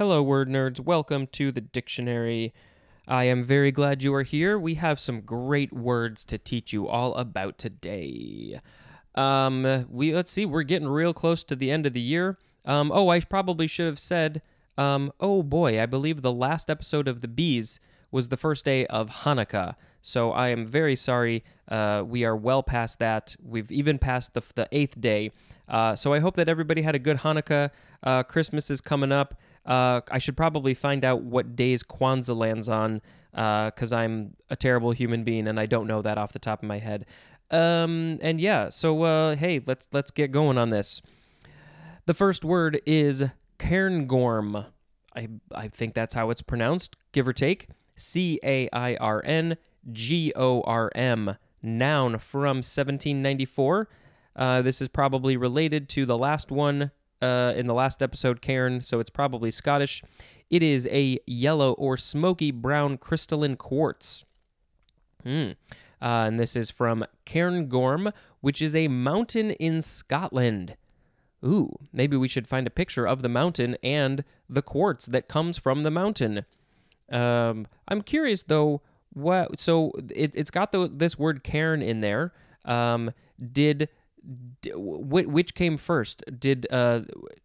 Hello, word nerds. Welcome to the dictionary. I am very glad you are here. We have some great words to teach you all about today. Um, we let's see, we're getting real close to the end of the year. Um, oh, I probably should have said, um, oh boy, I believe the last episode of the bees was the first day of Hanukkah. So I am very sorry. Uh, we are well past that. We've even passed the, the eighth day. Uh, so I hope that everybody had a good Hanukkah. Uh, Christmas is coming up. Uh, I should probably find out what days Kwanzaa lands on because I'm a terrible human being and I don't know that off the top of my head. Um, and yeah, so uh, hey, let's let's get going on this. The first word is cairngorm. I I think that's how it's pronounced, give or take. C A I R N G O R M. Noun from 1794. Uh, this is probably related to the last one uh, in the last episode, Cairn, so it's probably Scottish. It is a yellow or smoky brown crystalline quartz. Hmm. Uh, and this is from Cairngorm, which is a mountain in Scotland. Ooh, maybe we should find a picture of the mountain and the quartz that comes from the mountain. Um, I'm curious though. What? So it, it's got the, this word cairn in there. Um, did which came first? Did uh,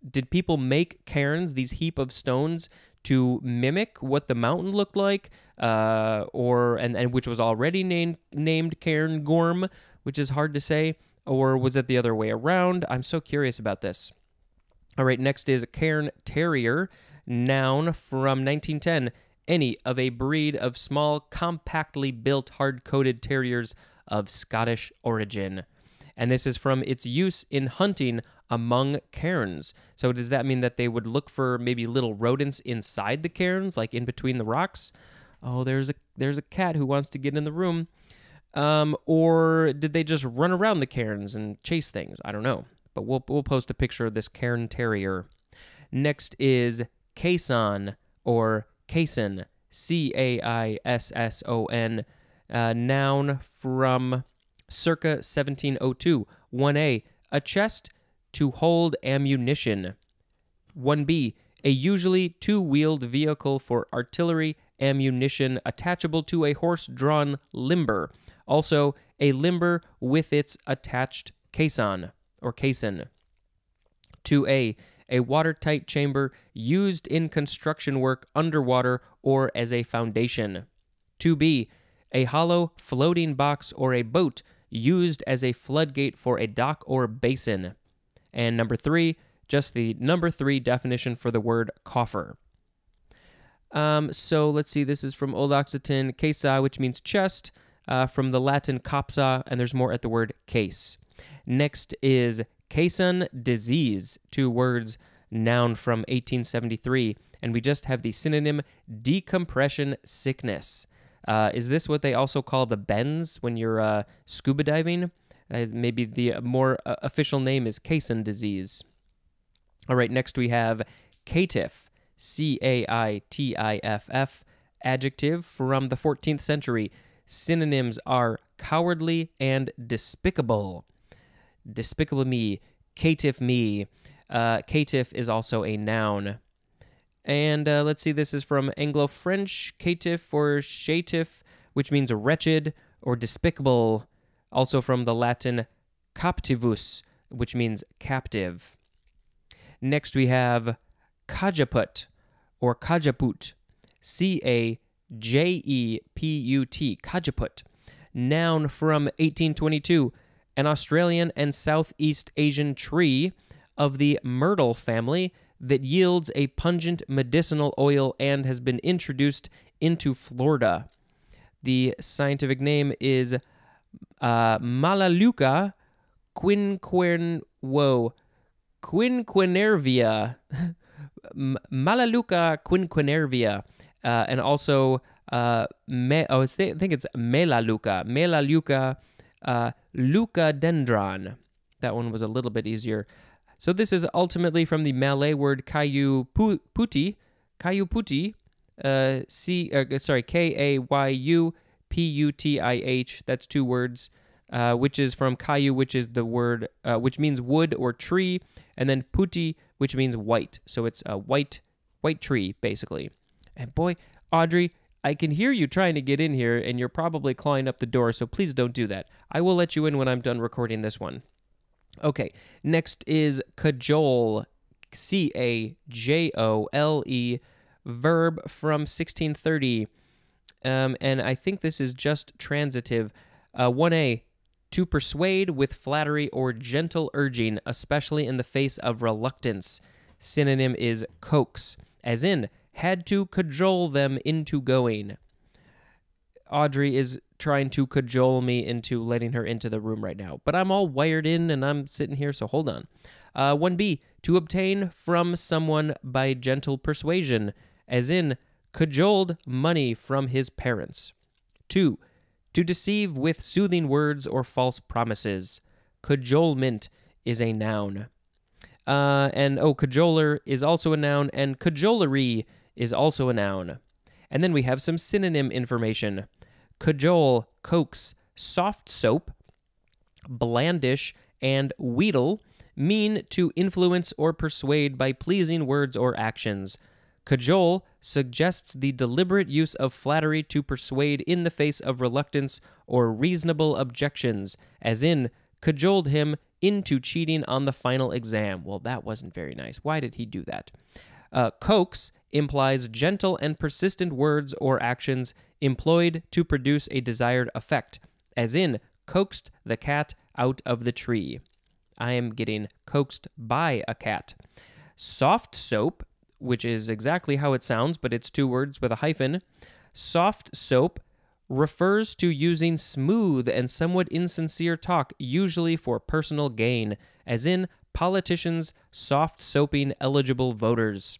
did people make cairns, these heap of stones, to mimic what the mountain looked like, uh, or and, and which was already named named Cairngorm, which is hard to say, or was it the other way around? I'm so curious about this. All right, next is Cairn Terrier, noun from 1910. Any of a breed of small, compactly built, hard coated terriers of Scottish origin and this is from its use in hunting among cairns. So does that mean that they would look for maybe little rodents inside the cairns, like in between the rocks? Oh, there's a there's a cat who wants to get in the room. Um, or did they just run around the cairns and chase things? I don't know. But we'll we'll post a picture of this cairn terrier. Next is caisson or caisson, C A I S S O N, uh, noun from circa 1702. 1a, a chest to hold ammunition. 1b, a usually two wheeled vehicle for artillery ammunition attachable to a horse drawn limber. Also, a limber with its attached caisson or caisson. 2a, a watertight chamber used in construction work underwater or as a foundation. 2b, a hollow floating box or a boat used as a floodgate for a dock or basin. And number three, just the number three definition for the word coffer. Um, so let's see, this is from Old Occitan, caesa, which means chest, uh, from the Latin capsa, and there's more at the word case. Next is caisson disease, two words, noun from 1873, and we just have the synonym decompression sickness. Uh, is this what they also call the bends when you're uh, scuba diving? Uh, maybe the more uh, official name is caisson disease. All right, next we have caitiff, C A I T I F F, adjective from the 14th century. Synonyms are cowardly and despicable. Despicable me, caitiff me. Uh, caitiff is also a noun. And uh, let's see, this is from Anglo French, caitiff or chétif, which means wretched or despicable. Also from the Latin captivus, which means captive. Next we have cajeput or cajeput, C A J E P U T, cajeput. Noun from 1822, an Australian and Southeast Asian tree of the myrtle family that yields a pungent medicinal oil and has been introduced into Florida. The scientific name is uh, Melaleuca quinquern whoa quinquenervia Melaleuca quinquenervia uh, and also uh, me, oh, I think it's Melaleuca Melaleuca uh, leucadendron. That one was a little bit easier. So this is ultimately from the Malay word kayu putih, kayu putih, uh, C, uh, sorry, K A Y U P U T I H. That's two words, uh, which is from kayu, which is the word, uh, which means wood or tree, and then putih, which means white. So it's a white, white tree, basically. And boy, Audrey, I can hear you trying to get in here, and you're probably clawing up the door, so please don't do that. I will let you in when I'm done recording this one. Okay, next is cajole, C A J O L E, verb from 1630. Um, and I think this is just transitive. Uh, 1A, to persuade with flattery or gentle urging, especially in the face of reluctance. Synonym is coax, as in, had to cajole them into going. Audrey is trying to cajole me into letting her into the room right now, but I'm all wired in and I'm sitting here, so hold on. Uh, 1B, to obtain from someone by gentle persuasion, as in, cajoled money from his parents. 2. To deceive with soothing words or false promises. Cajolement is a noun. Uh, and oh, cajoler is also a noun, and cajolery is also a noun. And then we have some synonym information cajole, coax, soft soap, blandish, and wheedle mean to influence or persuade by pleasing words or actions. Cajole suggests the deliberate use of flattery to persuade in the face of reluctance or reasonable objections, as in, cajoled him into cheating on the final exam. Well, that wasn't very nice. Why did he do that? Uh, coax implies gentle and persistent words or actions employed to produce a desired effect, as in, coaxed the cat out of the tree. I am getting coaxed by a cat. Soft soap which is exactly how it sounds, but it's two words with a hyphen. Soft soap refers to using smooth and somewhat insincere talk, usually for personal gain, as in politicians soft soaping eligible voters.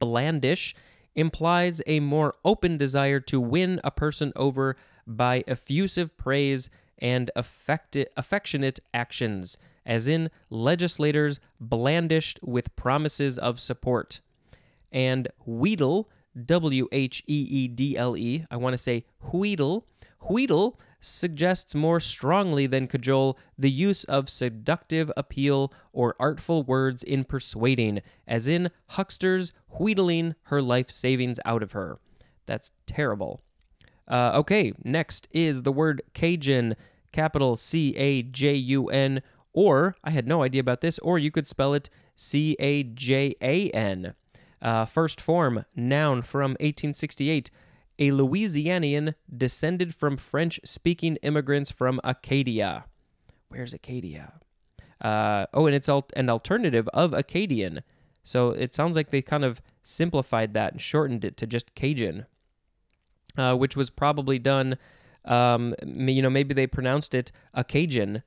Blandish implies a more open desire to win a person over by effusive praise and affecti- affectionate actions as in legislators blandished with promises of support. And wheedle, W H E E D L E, I want to say wheedle, wheedle suggests more strongly than cajole the use of seductive appeal or artful words in persuading, as in hucksters wheedling her life savings out of her. That's terrible. Uh, okay, next is the word Cajun, capital C A J U N, or, I had no idea about this, or you could spell it C A J A N. Uh, first form, noun from 1868. A Louisianian descended from French speaking immigrants from Acadia. Where's Acadia? Uh, oh, and it's al- an alternative of Acadian. So it sounds like they kind of simplified that and shortened it to just Cajun, uh, which was probably done. Um, you know, maybe they pronounced it Acadian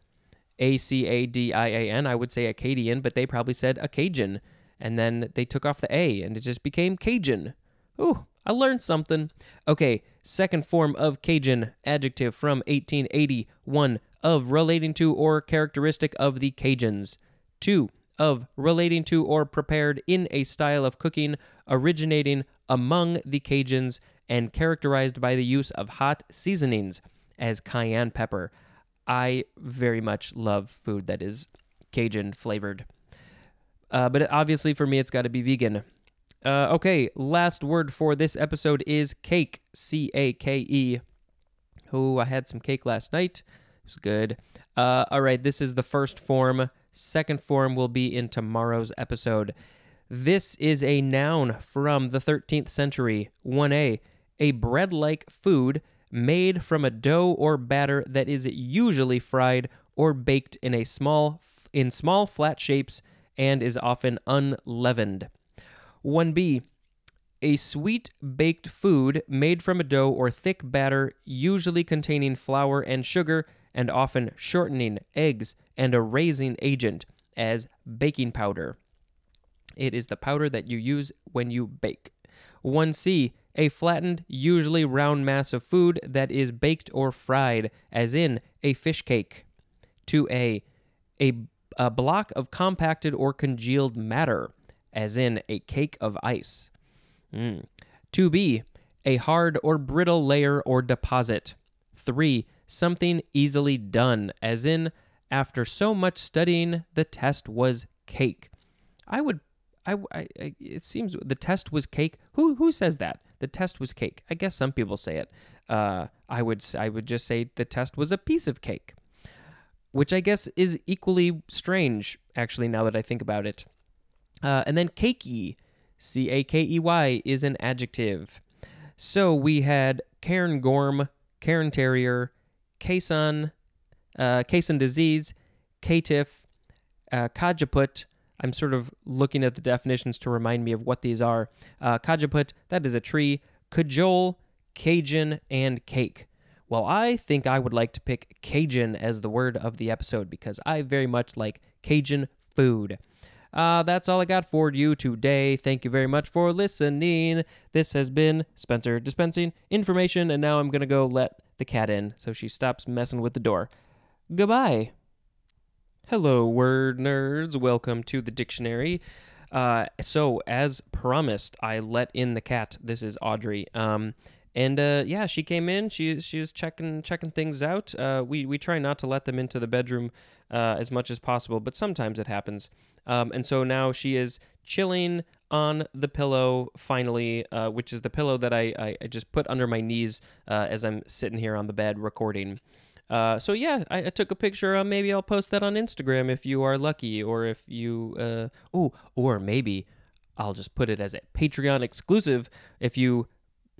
a C A D I A N. I would say Acadian, but they probably said Acadian. And then they took off the A and it just became Cajun. Ooh, I learned something. Okay, second form of Cajun, adjective from 1881, of relating to or characteristic of the Cajuns. Two, of relating to or prepared in a style of cooking originating among the Cajuns and characterized by the use of hot seasonings, as cayenne pepper. I very much love food that is Cajun flavored. Uh, but obviously, for me, it's got to be vegan. Uh, okay, last word for this episode is cake. C A K E. Oh, I had some cake last night. It was good. Uh, all right, this is the first form. Second form will be in tomorrow's episode. This is a noun from the 13th century. 1a, a bread like food made from a dough or batter that is usually fried or baked in a small in small flat shapes and is often unleavened. 1b a sweet baked food made from a dough or thick batter usually containing flour and sugar and often shortening eggs and a raising agent as baking powder. It is the powder that you use when you bake. 1c a flattened, usually round mass of food that is baked or fried, as in a fish cake. 2a, a, a block of compacted or congealed matter, as in a cake of ice. Mm. 2b, a hard or brittle layer or deposit. 3. Something easily done, as in, after so much studying, the test was cake. I would I, I, it seems the test was cake. Who who says that? The test was cake. I guess some people say it. Uh, I would I would just say the test was a piece of cake, which I guess is equally strange. Actually, now that I think about it. Uh, and then cakey, C A K E Y, is an adjective. So we had Cairn Gorm, Cairn Terrier, Caisson, uh, disease, Caitiff, uh, Cajeput. I'm sort of looking at the definitions to remind me of what these are. Uh, Cajeput, that is a tree. Cajole, Cajun, and cake. Well, I think I would like to pick Cajun as the word of the episode because I very much like Cajun food. Uh, that's all I got for you today. Thank you very much for listening. This has been Spencer dispensing information, and now I'm going to go let the cat in so she stops messing with the door. Goodbye. Hello, word nerds. Welcome to the dictionary. Uh, so, as promised, I let in the cat. This is Audrey. Um, and uh, yeah, she came in. She she was checking checking things out. Uh, we we try not to let them into the bedroom uh, as much as possible, but sometimes it happens. Um, and so now she is chilling on the pillow finally, uh, which is the pillow that I, I, I just put under my knees uh, as I'm sitting here on the bed recording. Uh, so yeah, I, I, took a picture. Uh, maybe I'll post that on Instagram if you are lucky, or if you, uh, oh, or maybe I'll just put it as a Patreon exclusive. If you,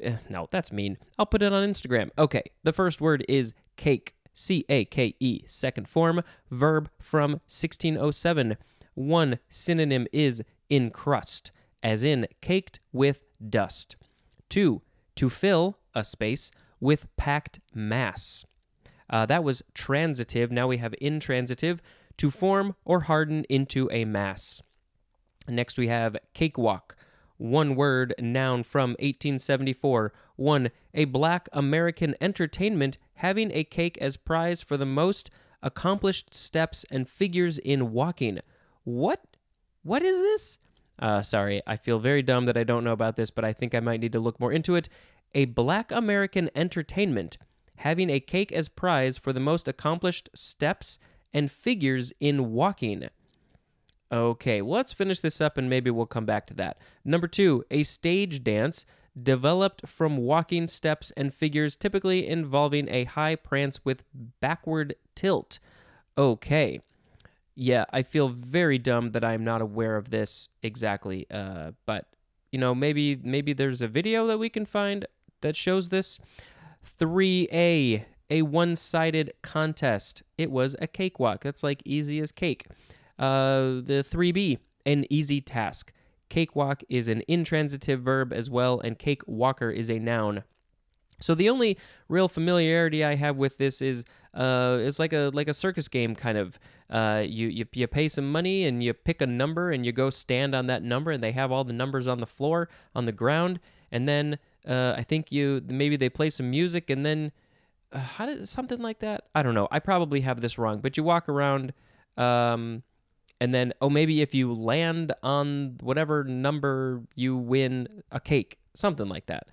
eh, no, that's mean. I'll put it on Instagram. Okay, the first word is cake. C A K E. Second form, verb from 1607. One synonym is encrust, as in caked with dust. Two, to fill a space with packed mass. Uh, that was transitive. Now we have intransitive, to form or harden into a mass. Next we have cakewalk. One word, noun from 1874. One, a black American entertainment having a cake as prize for the most accomplished steps and figures in walking. What? What is this? Uh, sorry, I feel very dumb that I don't know about this, but I think I might need to look more into it. A black American entertainment having a cake as prize for the most accomplished steps and figures in walking. Okay, well, let's finish this up and maybe we'll come back to that. Number two, a stage dance developed from walking steps and figures typically involving a high prance with backward tilt. Okay. Yeah, I feel very dumb that I'm not aware of this exactly. Uh, but you know, maybe maybe there's a video that we can find that shows this. 3A, a one sided contest. It was a cakewalk. That's like easy as cake. Uh, the 3B, an easy task. Cakewalk is an intransitive verb as well, and cakewalker is a noun. So the only real familiarity I have with this is uh, it's like a like a circus game kind of. Uh, you, you you pay some money and you pick a number and you go stand on that number and they have all the numbers on the floor on the ground and then uh, I think you maybe they play some music and then uh, how did something like that? I don't know. I probably have this wrong, but you walk around, um, and then oh maybe if you land on whatever number you win a cake, something like that.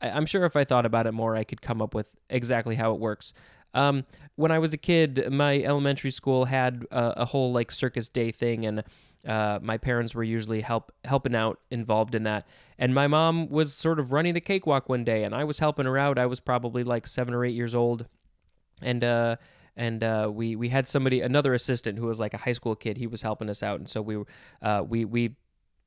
I, am sure if I thought about it more, I could come up with exactly how it works. Um, when I was a kid, my elementary school had a, whole like circus day thing, and uh, my parents were usually help helping out involved in that. And my mom was sort of running the cakewalk one day, and I was helping her out. I was probably like seven or eight years old, and uh, and uh, we we had somebody another assistant who was like a high school kid. He was helping us out, and so we uh, we we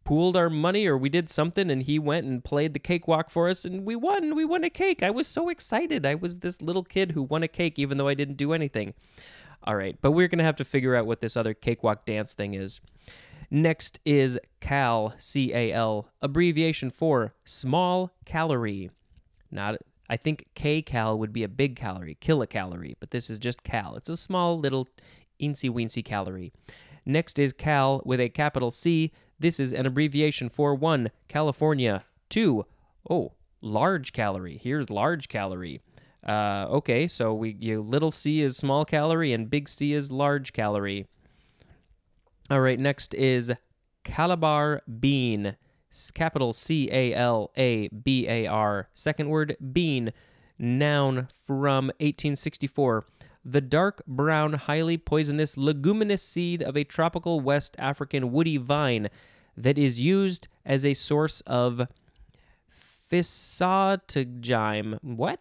pooled our money or we did something and he went and played the cakewalk for us and we won. We won a cake. I was so excited. I was this little kid who won a cake even though i didn't do anything. All right but we're gonna have to figure out what this other cakewalk dance thing is. Next is CAL, C A L, abbreviation for small calorie. Not I think kcal would be a big calorie, kilocalorie, but this is just cal. It's a small little eensy weensy calorie. Next is cal with a capital C. This is an abbreviation for 1. California. 2. Oh, large calorie. Here's large calorie. Uh, okay, so we you little c is small calorie and big C is large calorie. All right, next is Calabar bean. Capital C A L A B A R. Second word, bean. Noun from 1864. The dark brown, highly poisonous leguminous seed of a tropical West African woody vine. that is used as a source of physotogime. What?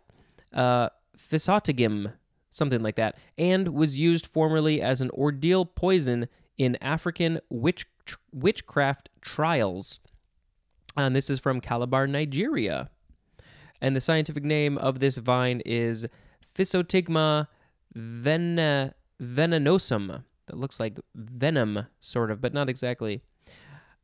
Uh, physotogim, something like that, and was used formerly as an ordeal poison in African witch, witchcraft trials. And this is from Calabar, Nigeria. And the scientific name of this vine is Physotigma ven- venenosum. That looks like venom, sort of, but not exactly.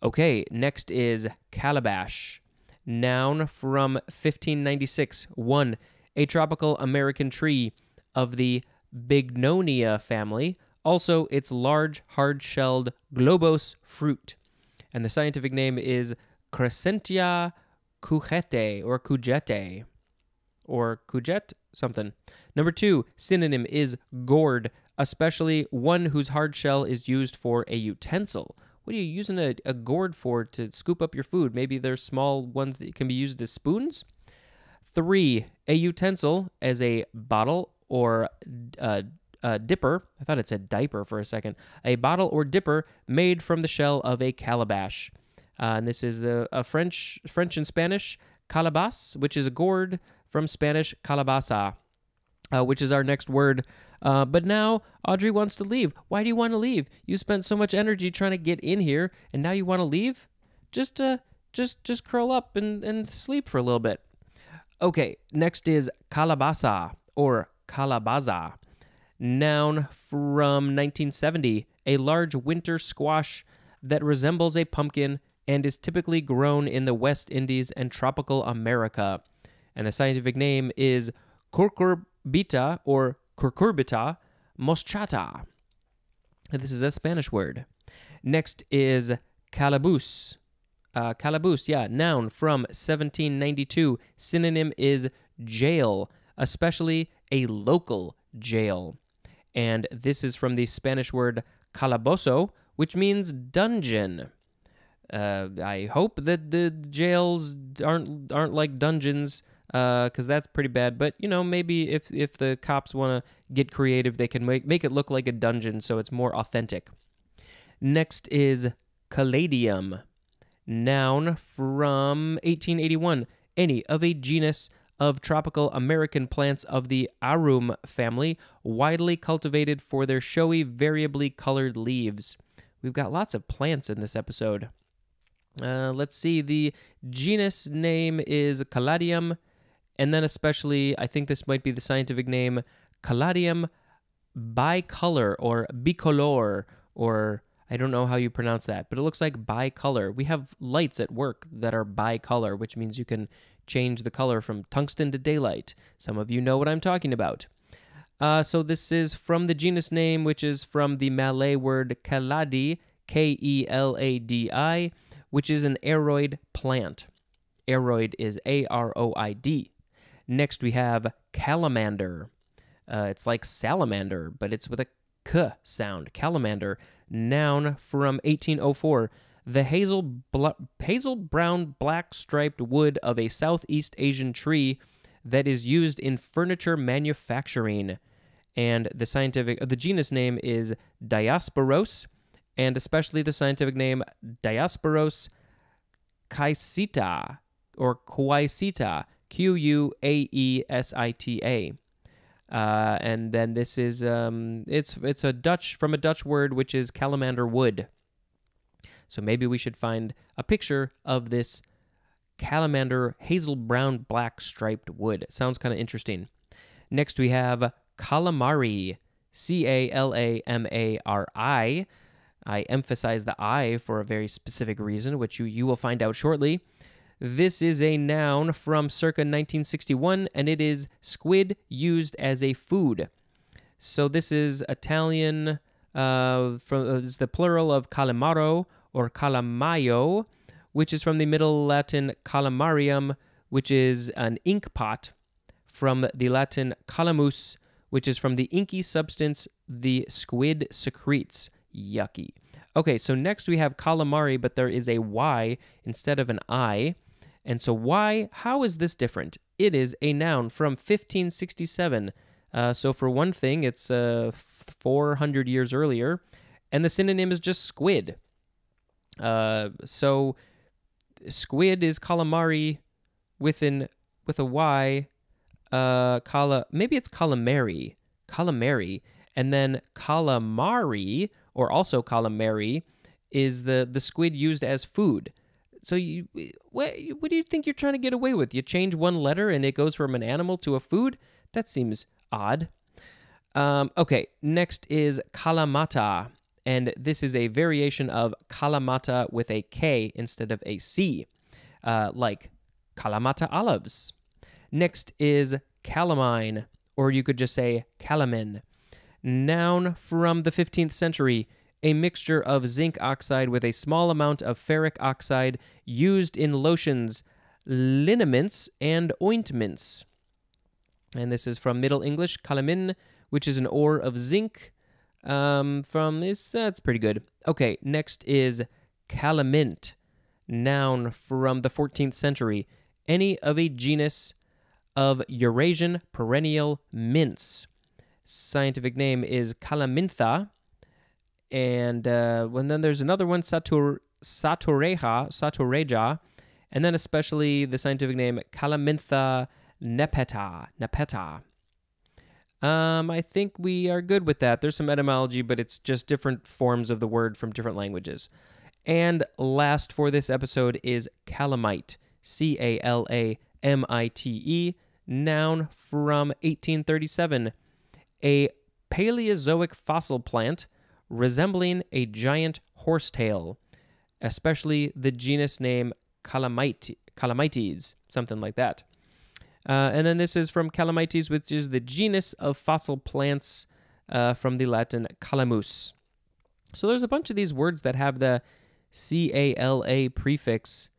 Okay, next is calabash. Noun from 1596. 1. A tropical American tree of the Bignonia family. Also, its large, hard shelled globose fruit. And the scientific name is Crescentia cujete or cujete or cujet something. Number two, synonym is gourd, especially one whose hard shell is used for a utensil. What are you using a, a gourd for to scoop up your food? Maybe there's small ones that can be used as spoons. Three, a utensil as a bottle or uh, a dipper. I thought it said diaper for a second. A bottle or dipper made from the shell of a calabash. Uh, and this is the a French French and Spanish calabas, which is a gourd from Spanish calabaza, uh, which is our next word. Uh, but now Audrey wants to leave. Why do you want to leave? You spent so much energy trying to get in here, and now you want to leave? Just uh, just just curl up and, and sleep for a little bit. Okay, next is calabaza or calabaza. Noun from 1970, a large winter squash that resembles a pumpkin and is typically grown in the West Indies and tropical America. And the scientific name is Cucurbita or Cucurbita moschata. This is a Spanish word. Next is calaboose. Uh, calaboose, yeah, noun from 1792. Synonym is jail, especially a local jail. And this is from the Spanish word calabozo, which means dungeon. Uh, I hope that the jails aren't aren't like dungeons, because uh, that's pretty bad. But you know, maybe if if the cops want to get creative, they can make make it look like a dungeon, so it's more authentic. Next is caladium, noun from 1881. Any of a genus of tropical American plants of the arum family, widely cultivated for their showy, variably colored leaves. We've got lots of plants in this episode. Uh, let's see. The genus name is Caladium, and then especially, I think this might be the scientific name, Caladium bicolor or bicolor, or I don't know how you pronounce that, but it looks like bicolor. We have lights at work that are bicolor, which means you can change the color from tungsten to daylight. Some of you know what I'm talking about. Uh, so this is from the genus name, which is from the Malay word keladi, K E L A D I which is an aroid plant. Aroid is A R O I D. Next, we have calamander. Uh, it's like salamander, but it's with a k sound. Calamander, noun from 1804. The hazel, bl- hazel brown black striped wood of a Southeast Asian tree that is used in furniture manufacturing. And the scientific, the genus name is Diospyros and especially the scientific name Diospyros caesita or quaesita, Q U A E S I T A. Uh, and then this is um, it's it's a Dutch from a Dutch word which is calamander wood. So maybe we should find a picture of this calamander hazel brown black striped wood. It sounds kind of interesting. Next we have calamari, C A L A M A R I. I emphasize the I for a very specific reason, which you, you will find out shortly. This is a noun from circa 1961, and it is squid used as a food. So this is Italian, uh, from uh, is the plural of calamaro or calamaio, which is from the Middle Latin calamarium, which is an ink pot, from the Latin calamus, which is from the inky substance the squid secretes. Yucky. Okay, so next we have calamari, but there is a Y instead of an I. And so why, how is this different? It is a noun from 1567. Uh, so for one thing, it's uh, 400 years earlier. And the synonym is just squid. Uh, so squid is calamari with an with a y. Uh, cala maybe it's calamari, calamari, and then calamari or also calamari is the the squid used as food. So you what what do you think you're trying to get away with? You change one letter and it goes from an animal to a food? That seems odd. Um, okay, next is calamata, and this is a variation of kalamata with a K instead of a C, uh, like Kalamata olives. Next is calamine, or you could just say calamin. Noun from the 15th century, a mixture of zinc oxide with a small amount of ferric oxide used in lotions, liniments, and ointments. And this is from Middle English, calamin, which is an ore of zinc. Um, from this, that's pretty good. Okay, next is calamint, noun from the 14th century, any of a genus of Eurasian perennial mints. Scientific name is Calamintha. And uh, and then there's another one, Satur, Satureja, Satureja. And then especially the scientific name Calamintha nepeta, nepeta. Um, I think we are good with that. There's some etymology, but it's just different forms of the word from different languages. And last for this episode is calamite. C A L A M I T E, noun from 1837. A Paleozoic fossil plant resembling a giant horsetail, especially the genus name Calamite, Calamites, something like that. Uh, and then this is from Calamites, which is the genus of fossil plants uh, from the Latin calamus. So there's a bunch of these words that have the C A L A prefix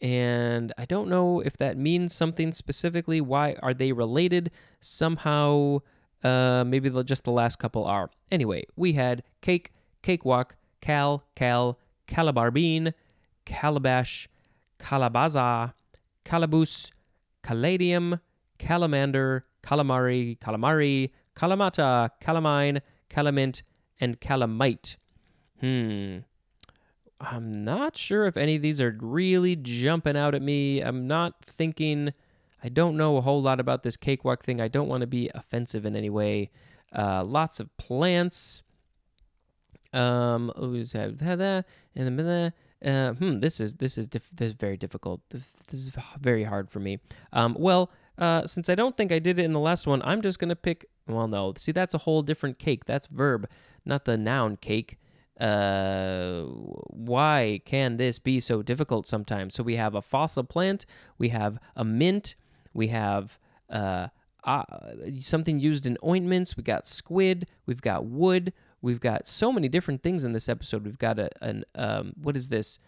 and I don't know if that means something specifically. Why are they related? Somehow, uh, maybe the, just the last couple are. Anyway, we had cake, cakewalk, cal, cal, calabar bean, calabash, calabaza, calaboose, caladium, calamander, calamari, calamari, calamata, calamine, calamint, and calamite. Hmm. I'm not sure if any of these are really jumping out at me. I'm not thinking, I don't know a whole lot about this cakewalk thing. I don't want to be offensive in any way. Uh, lots of plants. Um, and the uh, hmm, this is this is this is very difficult. This is very hard for me. Um, well, uh, since I don't think I did it in the last one, I'm just gonna pick. Well, no, see that's a whole different cake. That's verb, not the noun cake uh, why can this be so difficult sometimes? So we have a fossil plant, we have a mint, we have uh, uh, something used in ointments, we got squid, we've got wood, we've got so many different things in this episode. We've got a, an um, what is this?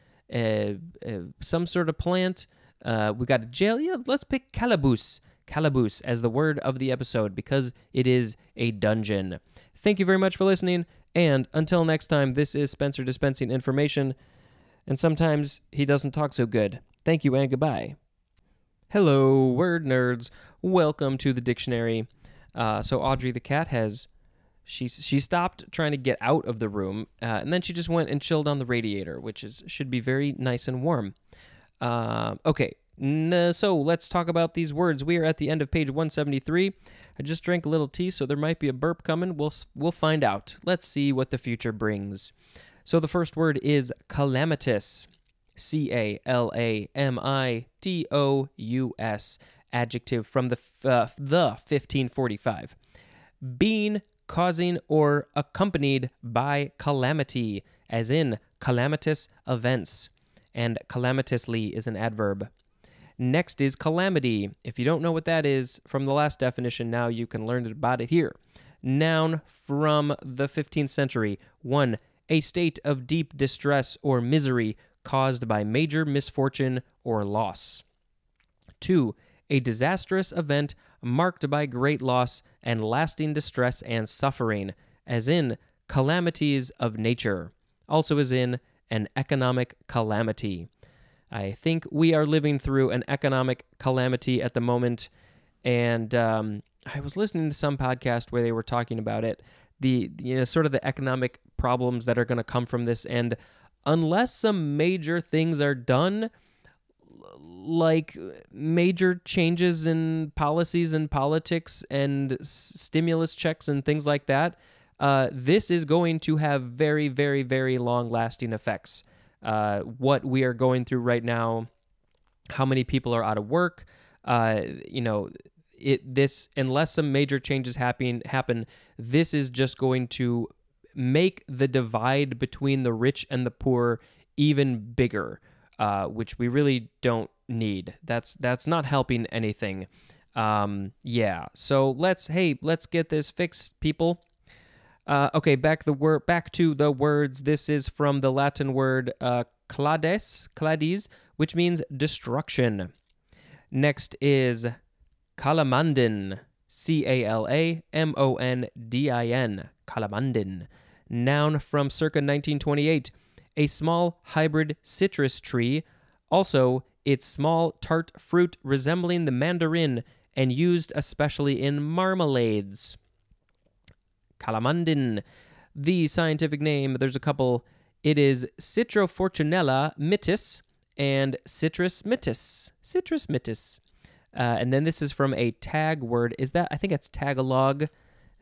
Some sort of plant. Uh, we got a jail. Yeah, let's pick calaboose. Calaboose as the word of the episode because it is a dungeon. Thank you very much for listening. And until next time, this is Spencer dispensing information, and sometimes he doesn't talk so good. Thank you and goodbye. Hello, word nerds. Welcome to the dictionary. Uh, so Audrey the cat has she she stopped trying to get out of the room, uh, and then she just went and chilled on the radiator, which is should be very nice and warm. Uh, okay, so let's talk about these words. We are at the end of page 173. I just drank a little tea, so there might be a burp coming. We'll we'll find out. Let's see what the future brings. So the first word is calamitous. C A L A M I T O U S. Adjective from the uh, the 1545. Being, causing, or accompanied by calamity, as in calamitous events. And calamitously is an adverb. Next is calamity. If you don't know what that is from the last definition, now you can learn about it here. Noun from the 15th century. 1. A state of deep distress or misery caused by major misfortune or loss. 2. A disastrous event marked by great loss and lasting distress and suffering, as in calamities of nature, also as in an economic calamity. I think we are living through an economic calamity at the moment. And um, I was listening to some podcast where they were talking about it, the you know sort of the economic problems that are going to come from this, and unless some major things are done, like major changes in policies and politics and stimulus checks and things like that, uh, this is going to have very, very, very long lasting effects. Uh, what we are going through right now, how many people are out of work, uh, you know, it this unless some major changes happen happen, this is just going to make the divide between the rich and the poor even bigger, uh, which we really don't need. That's that's not helping anything. Um, yeah. So let's hey let's get this fixed, people. Uh, okay, back the word back to the words. This is from the Latin word uh, clades, clades, which means destruction. Next is calamondin, C A L A M O N D I N, calamondin. Noun from circa 1928, a small hybrid citrus tree. Also, its small tart fruit resembling the mandarin and used especially in marmalades. Calamondin. The scientific name, there's a couple. It is Citrofortunella mitis and Citrus mitis. Citrus mitis. Uh, and then this is from a tag word. Is that, I think it's Tagalog.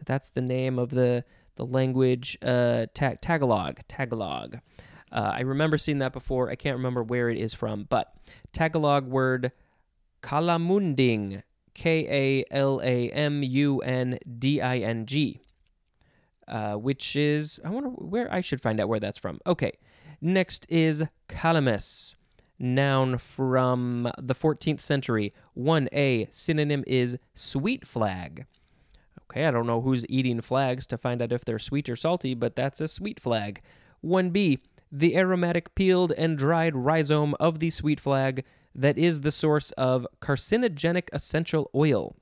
That's the name of the, the language. Uh, ta- Tagalog. Tagalog. Uh, I remember seeing that before. I can't remember where it is from, but Tagalog word kalamunding. K A L A M U N D I N G uh, which is I wonder where I should find out where that's from. Okay, next is calamus, noun from the 14th century. One A synonym is sweet flag. Okay, I don't know who's eating flags to find out if they're sweet or salty, but that's a sweet flag. One B the aromatic peeled and dried rhizome of the sweet flag that is the source of carcinogenic essential oil.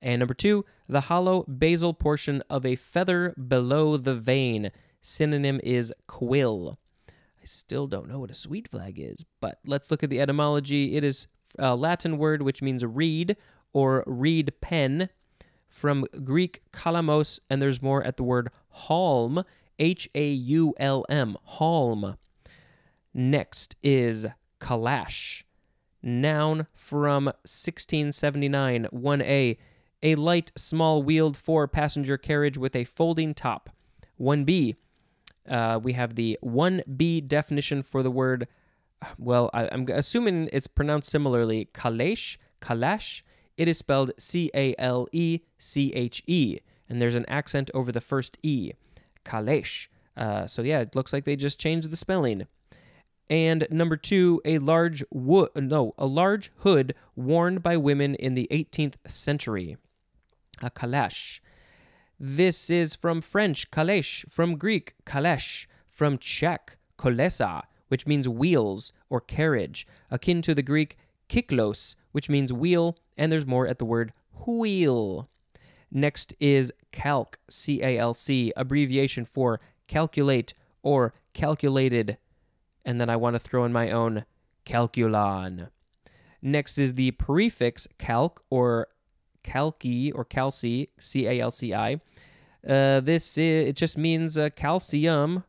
And number two, the hollow basal portion of a feather below the vein. Synonym is quill. I still don't know what a sweet flag is, but let's look at the etymology. It is a Latin word which means reed or reed pen, from Greek kalamos, and there's more at the word haulm, H A U L M, haulm. Next is calash, noun from 1679, 1A a light, small wheeled four passenger carriage with a folding top. 1B. Uh, we have the 1B definition for the word, well, I, am assuming it's pronounced similarly, calèche, calash. It is spelled C A L E C H E, and there's an accent over the first E. Calèche. Uh, so yeah, it looks like they just changed the spelling. And number two, a large wo- no, a large hood worn by women in the 18th century a calash. This is from French, calèche, from Greek, kalesh, from Czech, kolesa, which means wheels or carriage, akin to the Greek kiklos, which means wheel, and there's more at the word wheel. Next is calc, C A L C, abbreviation for calculate or calculated. And then I want to throw in my own calculon. Next is the prefix calc or calci or calci, C A L C I. Uh, this is, it just means uh, calcium,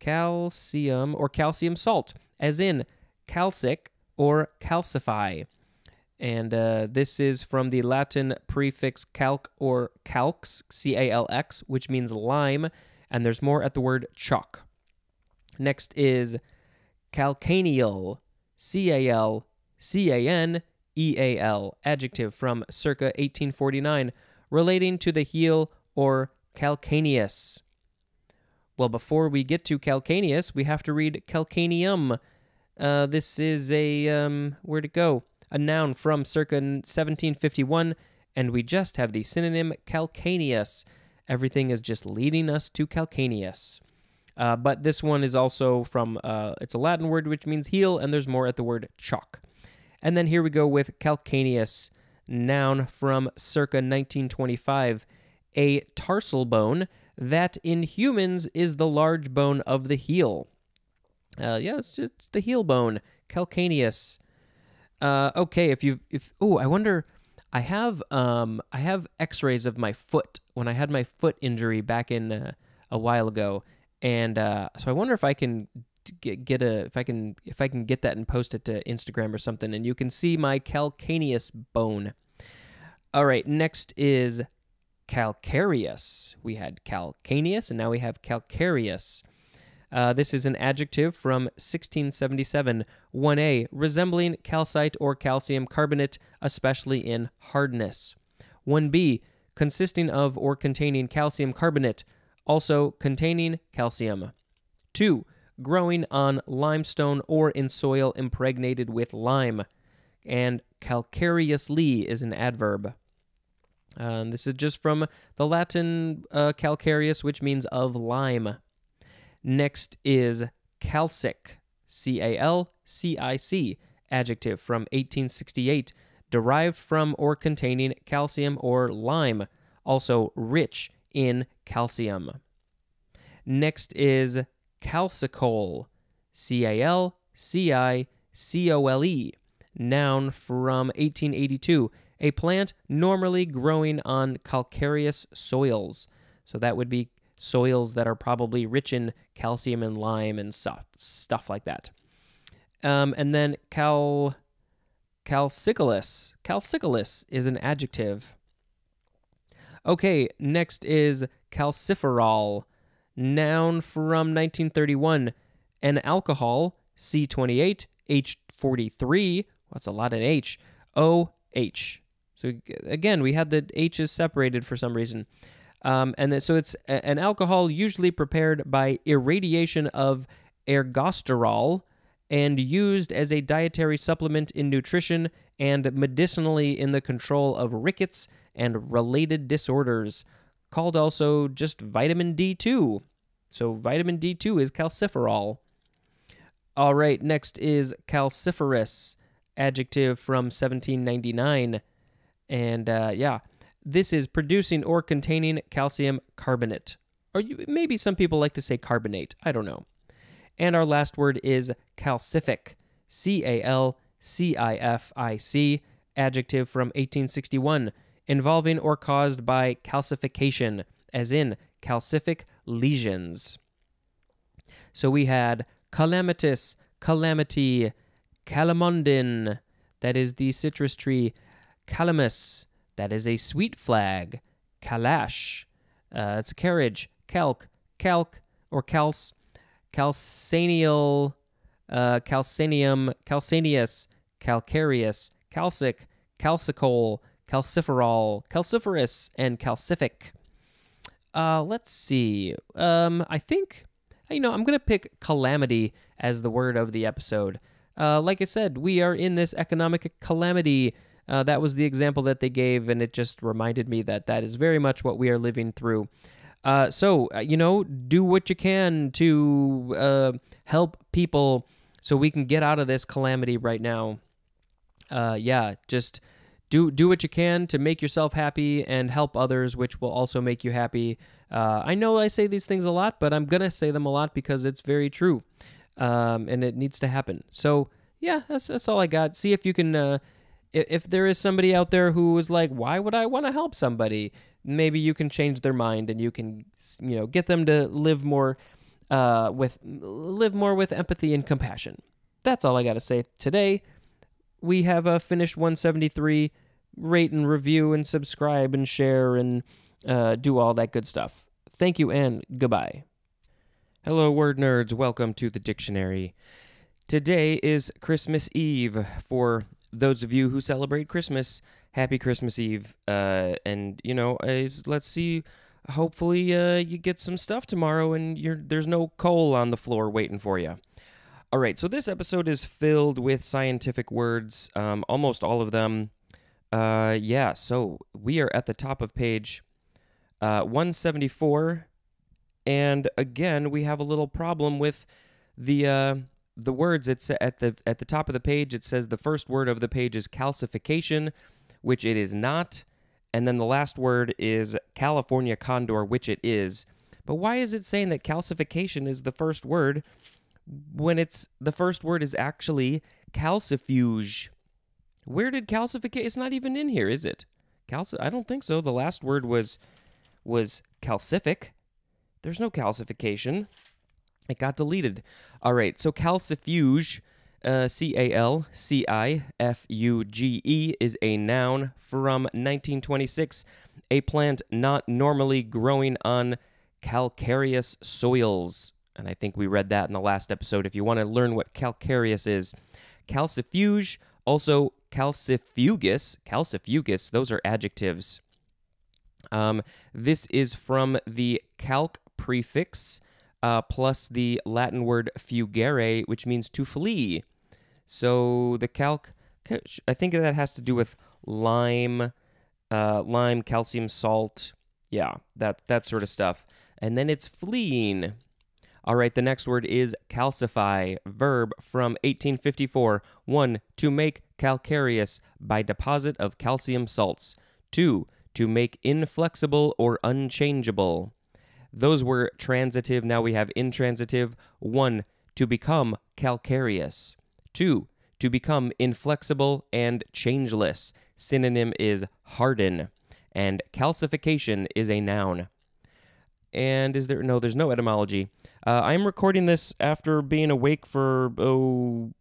calcium or calcium salt, as in calcic or calcify. And uh, this is from the Latin prefix calc or calx, C A L X, which means lime, and there's more at the word chalk. Next is calcaneal, C A L C A N E A L, adjective from circa 1849, relating to the heel or calcaneus. Well, before we get to calcaneus, we have to read calcaneum. Uh, this is a, um, where'd it go? A noun from circa 1751, and we just have the synonym calcaneus. Everything is just leading us to calcaneus. Uh, but this one is also from, uh, it's a Latin word which means heel, and there's more at the word chalk. And then here we go with calcaneus, noun from circa 1925, a tarsal bone that in humans is the large bone of the heel. Uh, yeah, it's just the heel bone, calcaneus. Uh, okay, if you if oh, I wonder. I have um I have X-rays of my foot when I had my foot injury back in uh, a while ago, and uh, so I wonder if I can get, get a if I can if I can get that and post it to Instagram or something, and you can see my calcaneus bone. All right, next is calcareous. We had calcaneus, and now we have calcareous. Uh, this is an adjective from 1677. 1a, resembling calcite or calcium carbonate, especially in hardness. 1b, consisting of or containing calcium carbonate, also containing calcium. 2. Growing on limestone or in soil impregnated with lime. And calcareously is an adverb. Um, this is just from the Latin uh, calcareous, which means of lime. Next is calcic, C A L C I C, adjective from 1868, derived from or containing calcium or lime, also rich in calcium. Next is calcicole, C A L C I C O L E, noun from 1882, a plant normally growing on calcareous soils. So that would be soils that are probably rich in calcium and lime and stuff, stuff like that. Um, and then cal calcicolous. Calcicolous is an adjective. Okay, next is calciferol, noun from 1931. An alcohol, C28, H43, what's a lot in H, OH. So again, we had the H's separated for some reason. Um, and so it's an alcohol usually prepared by irradiation of ergosterol and used as a dietary supplement in nutrition and medicinally in the control of rickets and related disorders, called also just vitamin D2. So vitamin D2 is calciferol. All right, next is calciferous, adjective from 1799. And uh, yeah, this is producing or containing calcium carbonate. Or you, maybe some people like to say carbonate. I don't know. And our last word is calcific. C A L C I F I C, adjective from 1861, involving or caused by calcification, as in calcific lesions. So we had calamitous, calamity, calamondin, that is the citrus tree, calamus, that is a sweet flag. Calash. Uh, it's a carriage. Calc. Calc or calc. calcaneal, Uh, calcaneum. Calcaneus. Calcareous. Calcic. Calcicole. Calciferol. Calciferous. And calcific. Uh, let's see. Um, I think, you know, I'm going to pick calamity as the word of the episode. Uh, like I said, we are in this economic calamity uh, that was the example that they gave, and it just reminded me that that is very much what we are living through. Uh, so, uh, you know, do what you can to uh, help people so we can get out of this calamity right now. Uh, yeah, just do do what you can to make yourself happy and help others, which will also make you happy. Uh, I know I say these things a lot, but I'm gonna say them a lot because it's very true, um, and it needs to happen. So yeah, that's that's all I got. See if you can uh, if there is somebody out there who is like, why would I want to help somebody? Maybe you can change their mind and you can, you know, get them to live more uh, with live more with empathy and compassion. That's all I got to say today. We have uh, finished 173. Rate and review and subscribe and share and uh, do all that good stuff. Thank you and goodbye. Hello, word nerds. Welcome to the dictionary. Today is Christmas Eve for those of you who celebrate Christmas, happy Christmas Eve. Uh, and you know, let's see. Hopefully, uh, you get some stuff tomorrow, and there's no coal on the floor waiting for you. All right, so this episode is filled with scientific words, um, almost all of them. Uh, yeah, so we are at the top of page uh, 174, and again, we have a little problem with the uh, the words it's at the at the top of the page it says the first word of the page is calcification which it is not. And then the last word is california condor which it is. But why is it saying that calcification is the first word when it's the first word is actually calcifuge? Where did calcification it's not even in here is it? Calci i don't think so. The last word was was calcific. There's no calcification It got deleted. All right, so calcifuge, uh, C A L C I F U G E, is a noun from 1926, a plant not normally growing on calcareous soils. And I think we read that in the last episode. If you want to learn what calcareous is, calcifuge, also calcifugous, calcifugous, those are adjectives. Um, this is from the calc prefix uh, plus the Latin word fugere, which means to flee. So the calc, I think that has to do with lime, uh, lime, calcium, salt. Yeah, that that sort of stuff. And then it's fleeing. All right, the next word is calcify, verb from 1854. 1. To make calcareous by deposit of calcium salts. 2. To make inflexible or unchangeable. Those were transitive, now we have intransitive. 1. To become calcareous. 2. To become inflexible and changeless. Synonym is harden. And calcification is a noun. And is there no? There's no etymology. Uh, I'm recording this after being awake for oh,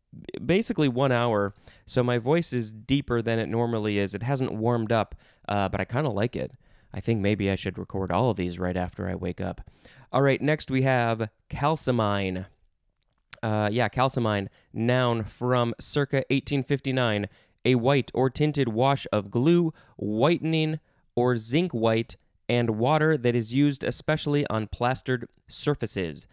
basically one hour, so my voice is deeper than it normally is. It hasn't warmed up, uh, but I kind of like it. I think maybe I should record all of these right after I wake up. All right, next we have calcimine. Uh, yeah, calcimine, noun from circa 1859, a white or tinted wash of glue, whitening, or zinc white and water that is used especially on plastered surfaces.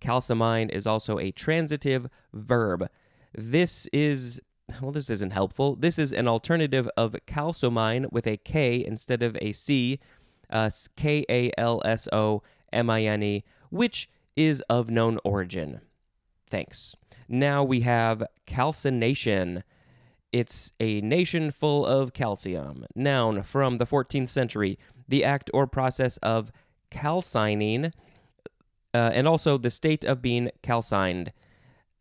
Calcimine is also a transitive verb. This is, well, this isn't helpful. This is an alternative of kalsomine with a K instead of a C, uh, K A L S O M I N E, which is of known origin. Thanks. Now we have calcination. It's a nation full of calcium. Noun from the 14th century the act or process of calcining, uh, and also the state of being calcined.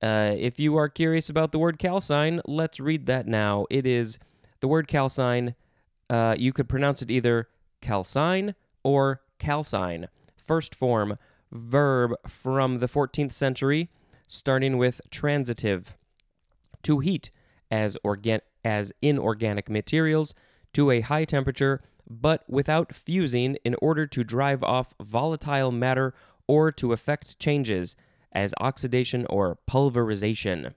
Uh, if you are curious about the word calcine, let's read that now. It is the word calcine. Uh, you could pronounce it either calcine or calcine. First form, verb from the 14th century, starting with transitive. To heat, as, organ- as inorganic materials, to a high temperature but without fusing in order to drive off volatile matter or to effect changes as oxidation or pulverization.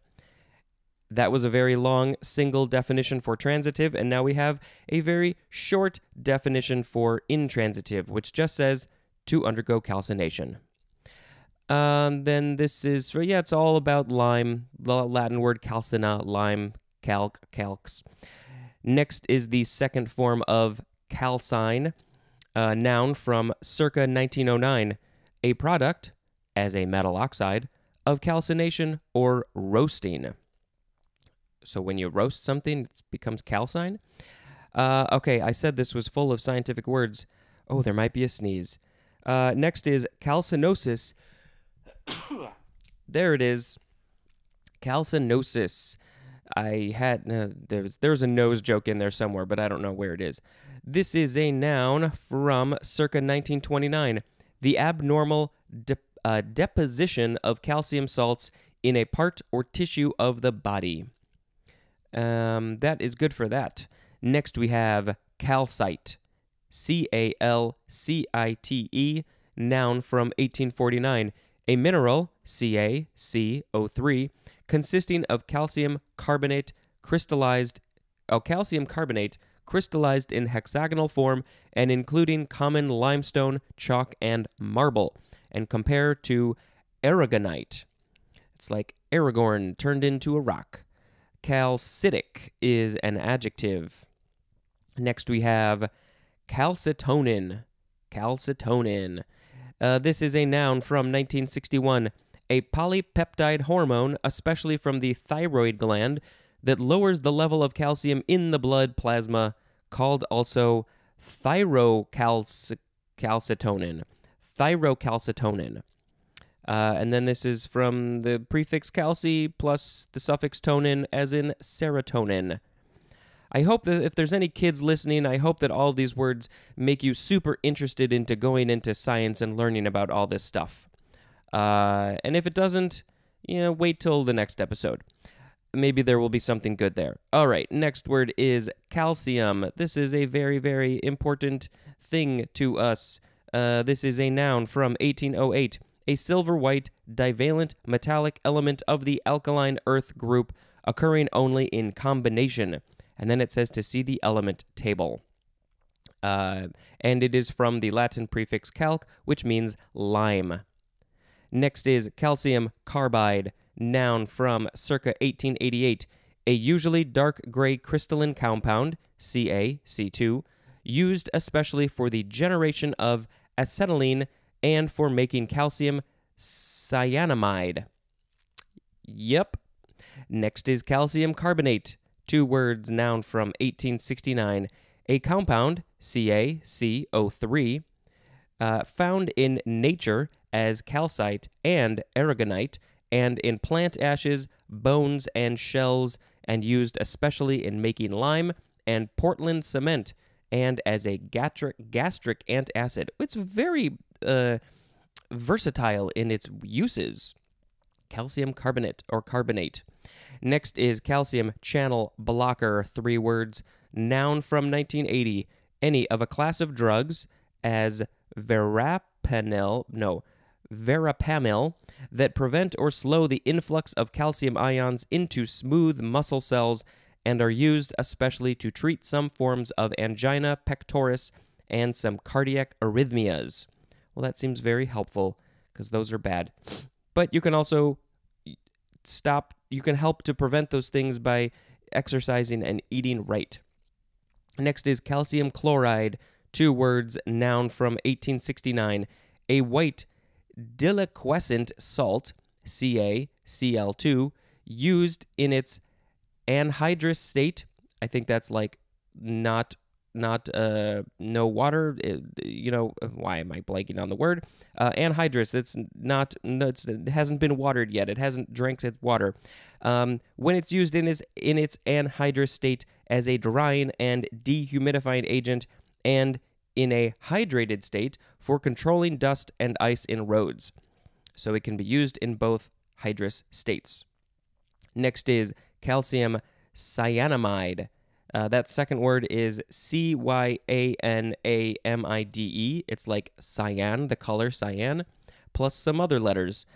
That was a very long single definition for transitive, and now we have a very short definition for intransitive, which just says to undergo calcination. Um, then this is yeah, it's all about lime, the Latin word calcina, lime, calc, calx. Next is the second form of calcine, a noun from circa 1909, a product, as a metal oxide, of calcination or roasting. So when you roast something, it becomes calcine. Uh, okay, I said this was full of scientific words. Oh, there might be a sneeze. Uh, next is calcinosis. there it is. Calcinosis. I had uh, there's there's a nose joke in there somewhere, but I don't know where it is. This is a noun from circa 1929. The abnormal uh, deposition of calcium salts in a part or tissue of the body. Um, that is good for that. Next, we have calcite. C A L C I T E, noun from 1849. A mineral, CaCO3, consisting of calcium carbonate crystallized, oh, calcium carbonate crystallized in hexagonal form and including common limestone, chalk, and marble, and compare to aragonite. It's like Aragorn turned into a rock. Calcitic is an adjective. Next we have calcitonin. Calcitonin. Uh, this is a noun from 1961, a polypeptide hormone, especially from the thyroid gland, that lowers the level of calcium in the blood plasma, called also thyrocalcitonin. Thyrocalcitonin. Uh, and then this is from the prefix calci plus the suffix tonin, as in serotonin. I hope that if there's any kids listening, I hope that all these words make you super interested into going into science and learning about all this stuff. Uh, and if it doesn't, you know, wait till the next episode. Maybe there will be something good there. All right, next word is calcium. This is a very, very important thing to us. Uh, this is a noun from 1808, a silver white divalent metallic element of the alkaline earth group occurring only in combination. And then it says to see the element table. Uh, and it is from the Latin prefix calc, which means lime. Next is calcium carbide, noun from circa 1888, a usually dark gray crystalline compound, CaC2, used especially for the generation of acetylene and for making calcium cyanamide. Yep. Next is calcium carbonate, two words, noun from 1869, a compound, CaCO3, uh, found in nature as calcite and aragonite, and in plant ashes, bones, and shells, and used especially in making lime and Portland cement, and as a gastric, gastric antacid. It's very uh, versatile in its uses. Calcium carbonate or carbonate. Next is calcium channel blocker, three words, noun from 1980, any of a class of drugs as verapamil, no, verapamil that prevent or slow the influx of calcium ions into smooth muscle cells and are used especially to treat some forms of angina pectoris and some cardiac arrhythmias. Well, that seems very helpful because those are bad. But you can also stop, you can help to prevent those things by exercising and eating right. Next is calcium chloride, two words, noun from 1869, a white deliquescent salt, CaCl2, used in its anhydrous state. I think that's like not not uh no water. It, you know why am i blanking on the word? Uh anhydrous. It's not it's, it hasn't been watered yet. It hasn't drank its water. Um when it's used in its in its anhydrous state as a drying and dehumidifying agent and in a hydrated state for controlling dust and ice in roads. So it can be used in both hydrous states. Next is calcium cyanamide uh, that second word is C Y A N A M I D E. It's like cyan, the color cyan, plus some other letters.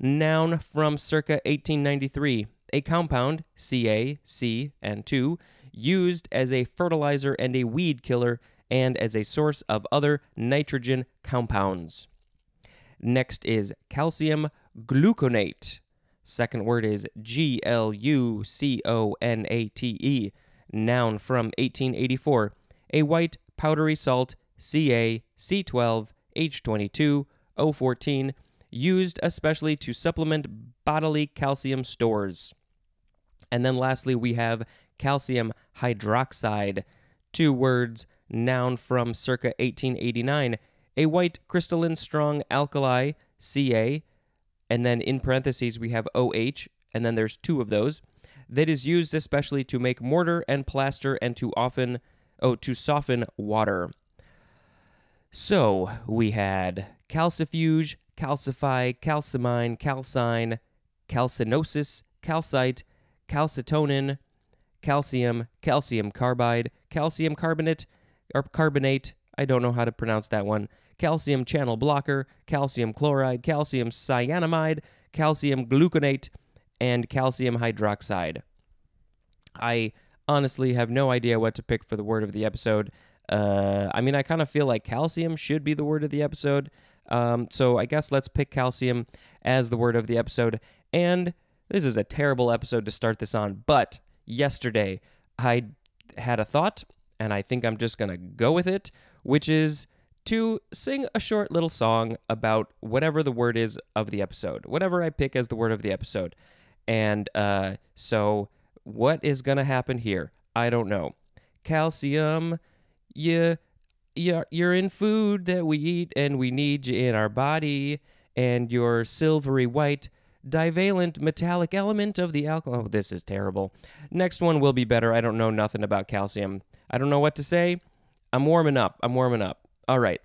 Noun from circa 1893. A compound, Ca, C, and 2, used as a fertilizer and a weed killer and as a source of other nitrogen compounds. Next is calcium gluconate. Second word is G L U C O N A T E noun from 1884, a white powdery salt Ca C12 H22 O14 used especially to supplement bodily calcium stores. And then lastly, we have calcium hydroxide, two words, noun from circa 1889, a white crystalline strong alkali Ca, and then in parentheses we have OH, and then there's two of those that is used especially to make mortar and plaster and to often oh to soften water. So we had calcifuge, calcify, calcimine, calcine, calcinosis, calcite, calcitonin, calcium, calcium carbide, calcium carbonate or carbonate, I don't know how to pronounce that one, calcium channel blocker, calcium chloride, calcium cyanamide, calcium gluconate, and calcium hydroxide. I honestly have no idea what to pick for the word of the episode. Uh, I mean, I kind of feel like calcium should be the word of the episode. Um, so I guess let's pick calcium as the word of the episode. And this is a terrible episode to start this on, but yesterday I had a thought, and I think I'm just going to go with it, which is to sing a short little song about whatever the word is of the episode, whatever I pick as the word of the episode. And uh, so, what is going to happen here? I don't know. Calcium, you, you're, you're in food that we eat and we need you in our body. And your silvery white, divalent metallic element of the alcohol. Oh, this is terrible. Next one will be better. I don't know nothing about calcium. I don't know what to say. I'm warming up. I'm warming up. All right.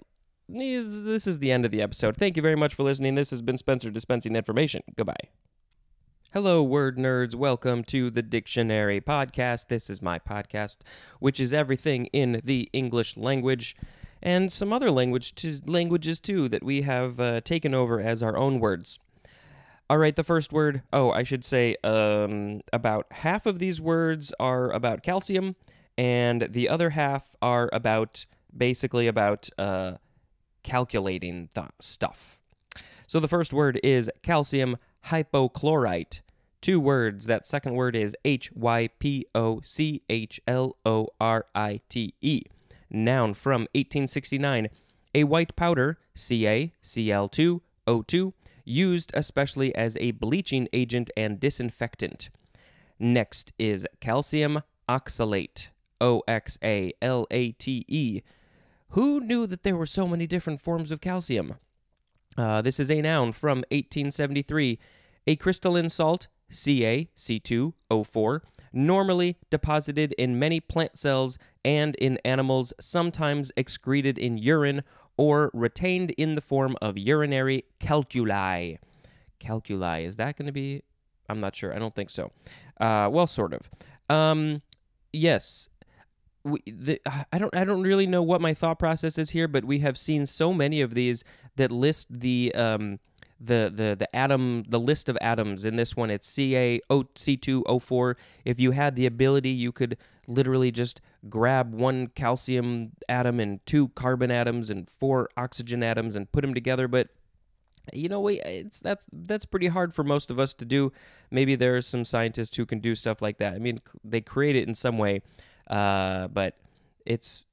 this is the end of the episode. Thank you very much for listening. This has been Spencer dispensing information. Goodbye. Hello, word nerds. Welcome to the Dictionary Podcast. This is my podcast, which is everything in the English language and some other language to, languages too that we have uh, taken over as our own words. All right, the first word. Oh, I should say um, about half of these words are about calcium, and the other half are about basically about uh, calculating stuff. So the first word is calcium hypochlorite. Two words. That second word is H Y P O C H L O R I T E. Noun from 1869. A white powder, CaCl2O2, used especially as a bleaching agent and disinfectant. Next is calcium oxalate, O X A L A T E. Who knew that there were so many different forms of calcium? Uh, this is a noun from 1873. A crystalline salt, CaC2O4, normally deposited in many plant cells and in animals, sometimes excreted in urine or retained in the form of urinary calculi. Calculi, is that going to be? I'm not sure. I don't think so. Uh, well, sort of. Um, yes, the, I don't I don't really know what my thought process is here, but we have seen so many of these that list the um, the the the atom the list of atoms. In this one, it's Ca O C2O4. If you had the ability, you could literally just grab one calcium atom and two carbon atoms and four oxygen atoms and put them together, but you know we it's that's that's pretty hard for most of us to do maybe there are some scientists who can do stuff like that i mean they create it in some way uh, but it's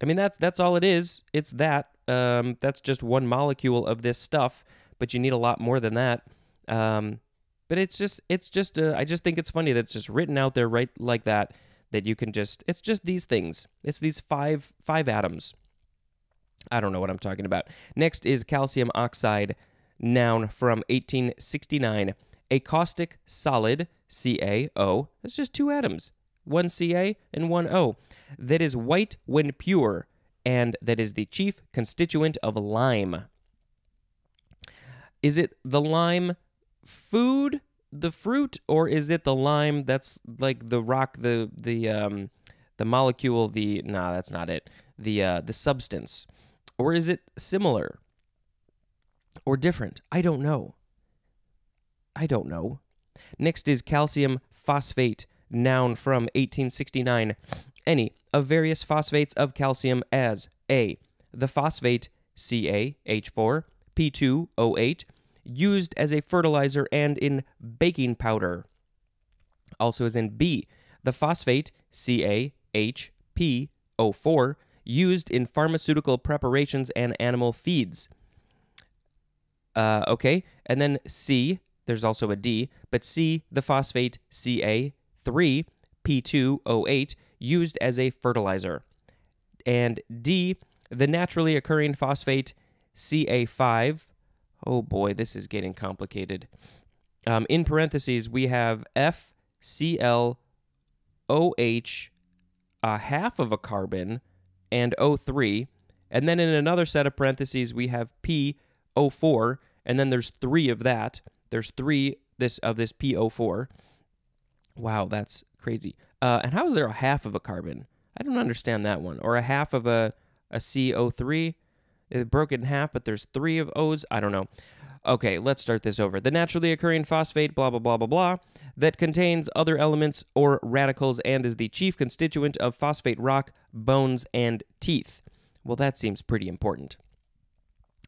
i mean that's that's all it is. It's that um, that's just one molecule of this stuff but you need a lot more than that. Um, but it's just it's just uh, i just think it's funny that it's just written out there right like that that you can just it's just these things. It's these five five atoms. I don't know what I'm talking about. Next is calcium oxide, noun from 1869. A caustic solid, CaO, that's just two atoms, one Ca and one O, that is white when pure, and that is the chief constituent of lime. Is it the lime food, the fruit, or is it the lime that's like the rock, the the um the molecule, the nah, that's not it. The uh the substance. Or is it similar? Or different? I don't know. I don't know. Next is calcium phosphate, noun from 1869. Any of various phosphates of calcium as A. The phosphate CaH4, P2O8, used as a fertilizer and in baking powder. Also as in B. The phosphate CaHPO4, used in pharmaceutical preparations and animal feeds. Uh, okay, and then C, there's also a D, but C, the phosphate Ca3P2O8, used as a fertilizer. And D, the naturally occurring phosphate Ca5. Oh boy, this is getting complicated. Um, in parentheses, we have FClOH, a half of a carbon, and O3. And then in another set of parentheses, we have PO4, and then there's three of that. There's three this of this PO4. Wow, that's crazy. Uh, and how is there a half of a carbon? I don't understand that one. Or a half of a, a CO3. It broke it in half, but there's three of O's. I don't know. Okay, let's start this over. The naturally occurring phosphate, blah, blah, blah, blah, blah, that contains other elements or radicals and is the chief constituent of phosphate rock, bones, and teeth. Well, that seems pretty important.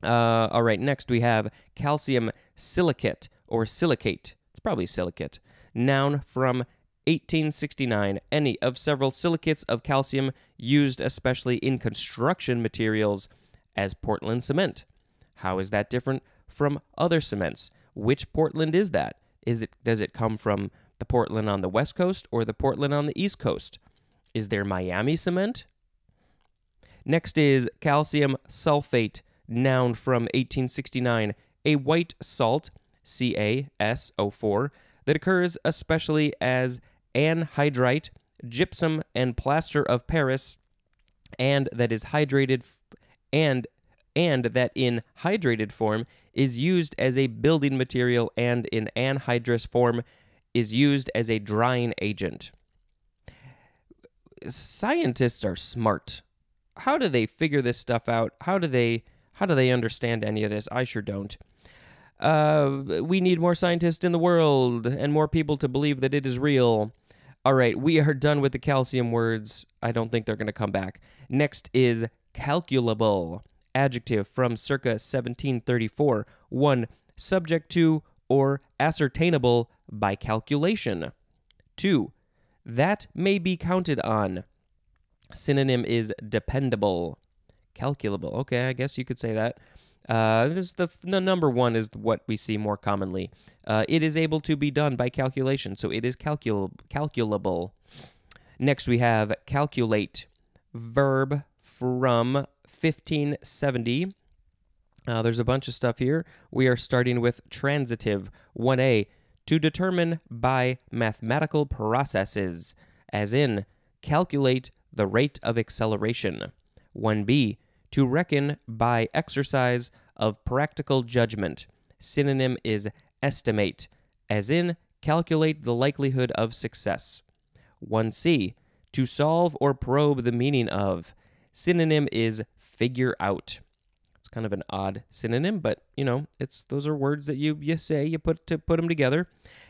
Uh, all right, next we have calcium silicate or silicate. It's probably silicate. Noun from 1869. Any of several silicates of calcium used especially in construction materials as Portland cement. How is that different from other cements? Which Portland is that? Is it does it come from the Portland on the west coast or the Portland on the east coast? Is there Miami cement? Next is calcium sulfate, noun from 1869, a white salt, CaSO4, that occurs especially as anhydrite, gypsum, and plaster of Paris, and that is hydrated and and that in hydrated form is used as a building material and in anhydrous form is used as a drying agent. Scientists are smart. How do they figure this stuff out? How do they how do they understand any of this? I sure don't. Uh, we need more scientists in the world and more people to believe that it is real. All right, we are done with the calcium words. I don't think they're going to come back. Next is calculable, adjective from circa 1734. 1. Subject to or ascertainable by calculation. 2. That may be counted on. Synonym is dependable. Calculable. Okay, I guess you could say that. Uh, this the, the number one is what we see more commonly. Uh, it is able to be done by calculation, so it is calcul- calculable. Next, we have calculate, verb from 1570. Uh, there's a bunch of stuff here. We are starting with transitive 1a to determine by mathematical processes, as in calculate the rate of acceleration. 1b to reckon by exercise of practical judgment. Synonym is estimate, as in calculate the likelihood of success. 1c. To solve or probe the meaning of. Synonym is figure out. It's kind of an odd synonym, but you know, it's those are words that you you say, you put to put them together.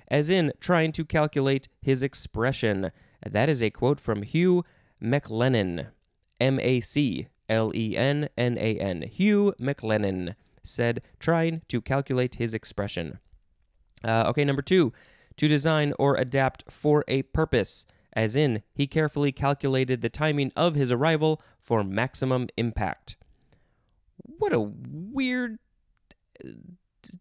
As in trying to calculate his expression. That is a quote from Hugh MacLennan. M A C L E N N A N. Hugh MacLennan, said, trying to calculate his expression. Uh, okay, number two, to design or adapt for a purpose, as in, he carefully calculated the timing of his arrival for maximum impact. What a weird uh,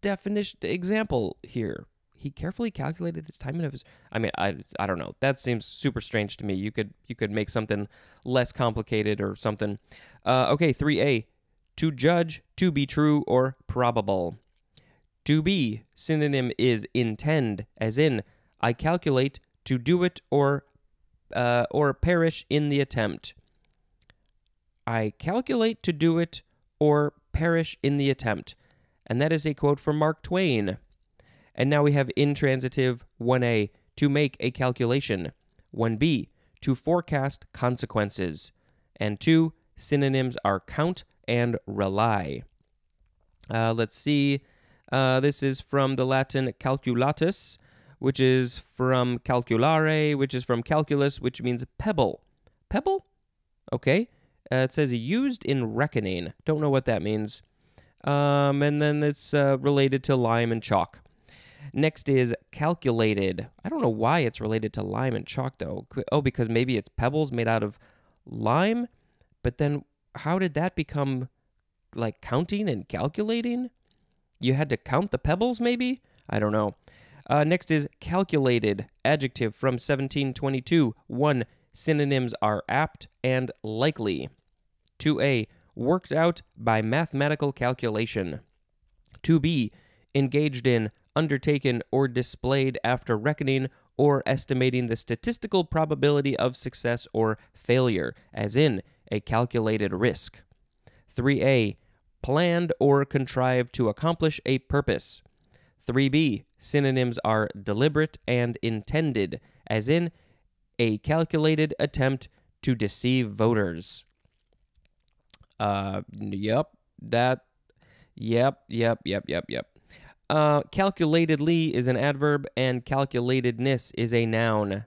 definition example here he carefully calculated this timing of his i mean i i don't know. That seems super strange to me. You could you could make something less complicated or something. Uh, okay 3a to judge to be true or probable. To be synonym is intend as in i calculate to do it or uh, or perish in the attempt. I calculate to do it or perish in the attempt. And that is a quote from mark twain and now we have intransitive 1a, to make a calculation, 1b, to forecast consequences, and 2, synonyms are count and rely. Uh, let's see. Uh, this is from the Latin calculatus, which is from calculare, which is from calculus, which means pebble. Pebble? Okay. Uh, it says used in reckoning. Don't know what that means. Um, and then it's uh, related to lime and chalk. Next is calculated. I don't know why it's related to lime and chalk though. Oh, because maybe it's pebbles made out of lime? But then how did that become like counting and calculating? You had to count the pebbles maybe? I don't know. Uh, next is calculated, adjective from 1722. 1. Synonyms are apt and likely. 2a. Worked out by mathematical calculation. 2b. Engaged in undertaken or displayed after reckoning or estimating the statistical probability of success or failure, as in a calculated risk. 3a. Planned or contrived to accomplish a purpose. 3b. Synonyms are deliberate and intended, as in a calculated attempt to deceive voters. Uh, yep, that, yep, yep, yep, yep, yep. Uh, calculatedly is an adverb, and calculatedness is a noun.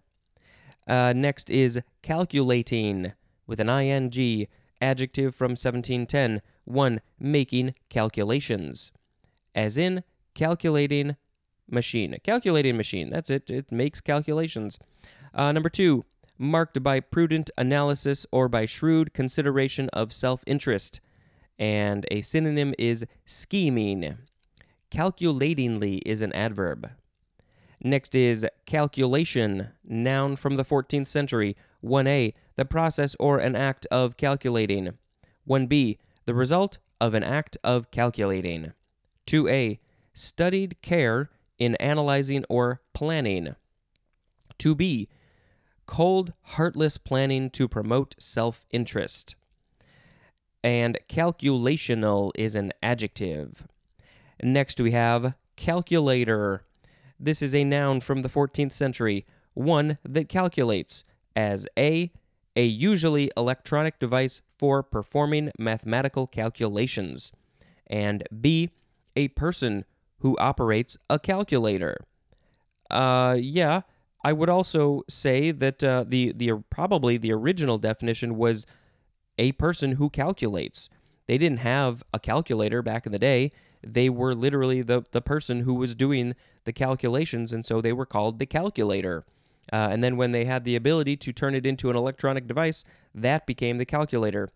Uh, next is calculating with an ing, adjective from 1710. 1. Making calculations. As in, calculating machine. Calculating machine. That's it. It makes calculations. Uh, number 2. Marked by prudent analysis or by shrewd consideration of self interest. And a synonym is scheming. Calculatingly is an adverb. Next is calculation, noun from the 14th century. 1a, the process or an act of calculating. 1b, the result of an act of calculating. 2a, studied care in analyzing or planning. 2b, cold, heartless planning to promote self interest. And calculational is an adjective. Next, we have calculator. This is a noun from the 14th century, one that calculates, as A, a usually electronic device for performing mathematical calculations, and B, a person who operates a calculator. Uh, yeah, I would also say that uh, the the probably the original definition was a person who calculates. They didn't have a calculator back in the day. They were literally the the person who was doing the calculations, and so they were called the calculator. Uh, and then when they had the ability to turn it into an electronic device, that became the calculator.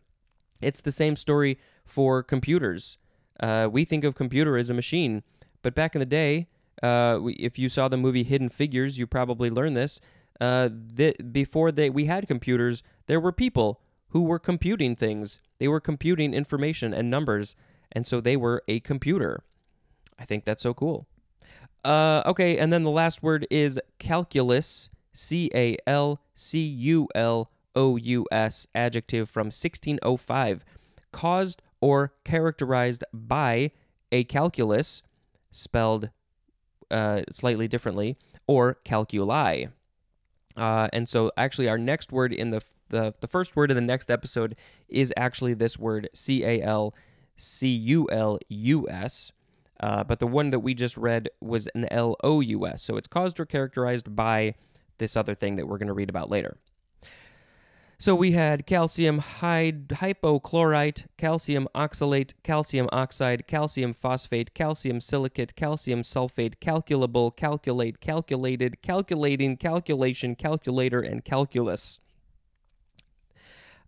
It's the same story for computers. Uh, we think of computer as a machine, but back in the day, uh, if you saw the movie Hidden Figures, you probably learned this. Uh, that before they we had computers, there were people who were computing things. They were computing information and numbers, and so they were a computer. I think that's so cool. Uh, okay, and then the last word is calculus. C A L C U L O U S, adjective from 1605, caused or characterized by a calculus, spelled uh, slightly differently, or calculi. Uh, and so, actually, our next word in the, the the first word in the next episode is actually this word C A L C U L U S. Uh, but the one that we just read was an L O U S. So it's caused or characterized by this other thing that we're going to read about later. So we had calcium hypochlorite, calcium oxalate, calcium oxide, calcium phosphate, calcium silicate, calcium sulfate, calculable, calculate, calculated, calculating, calculation, calculator, and calculus.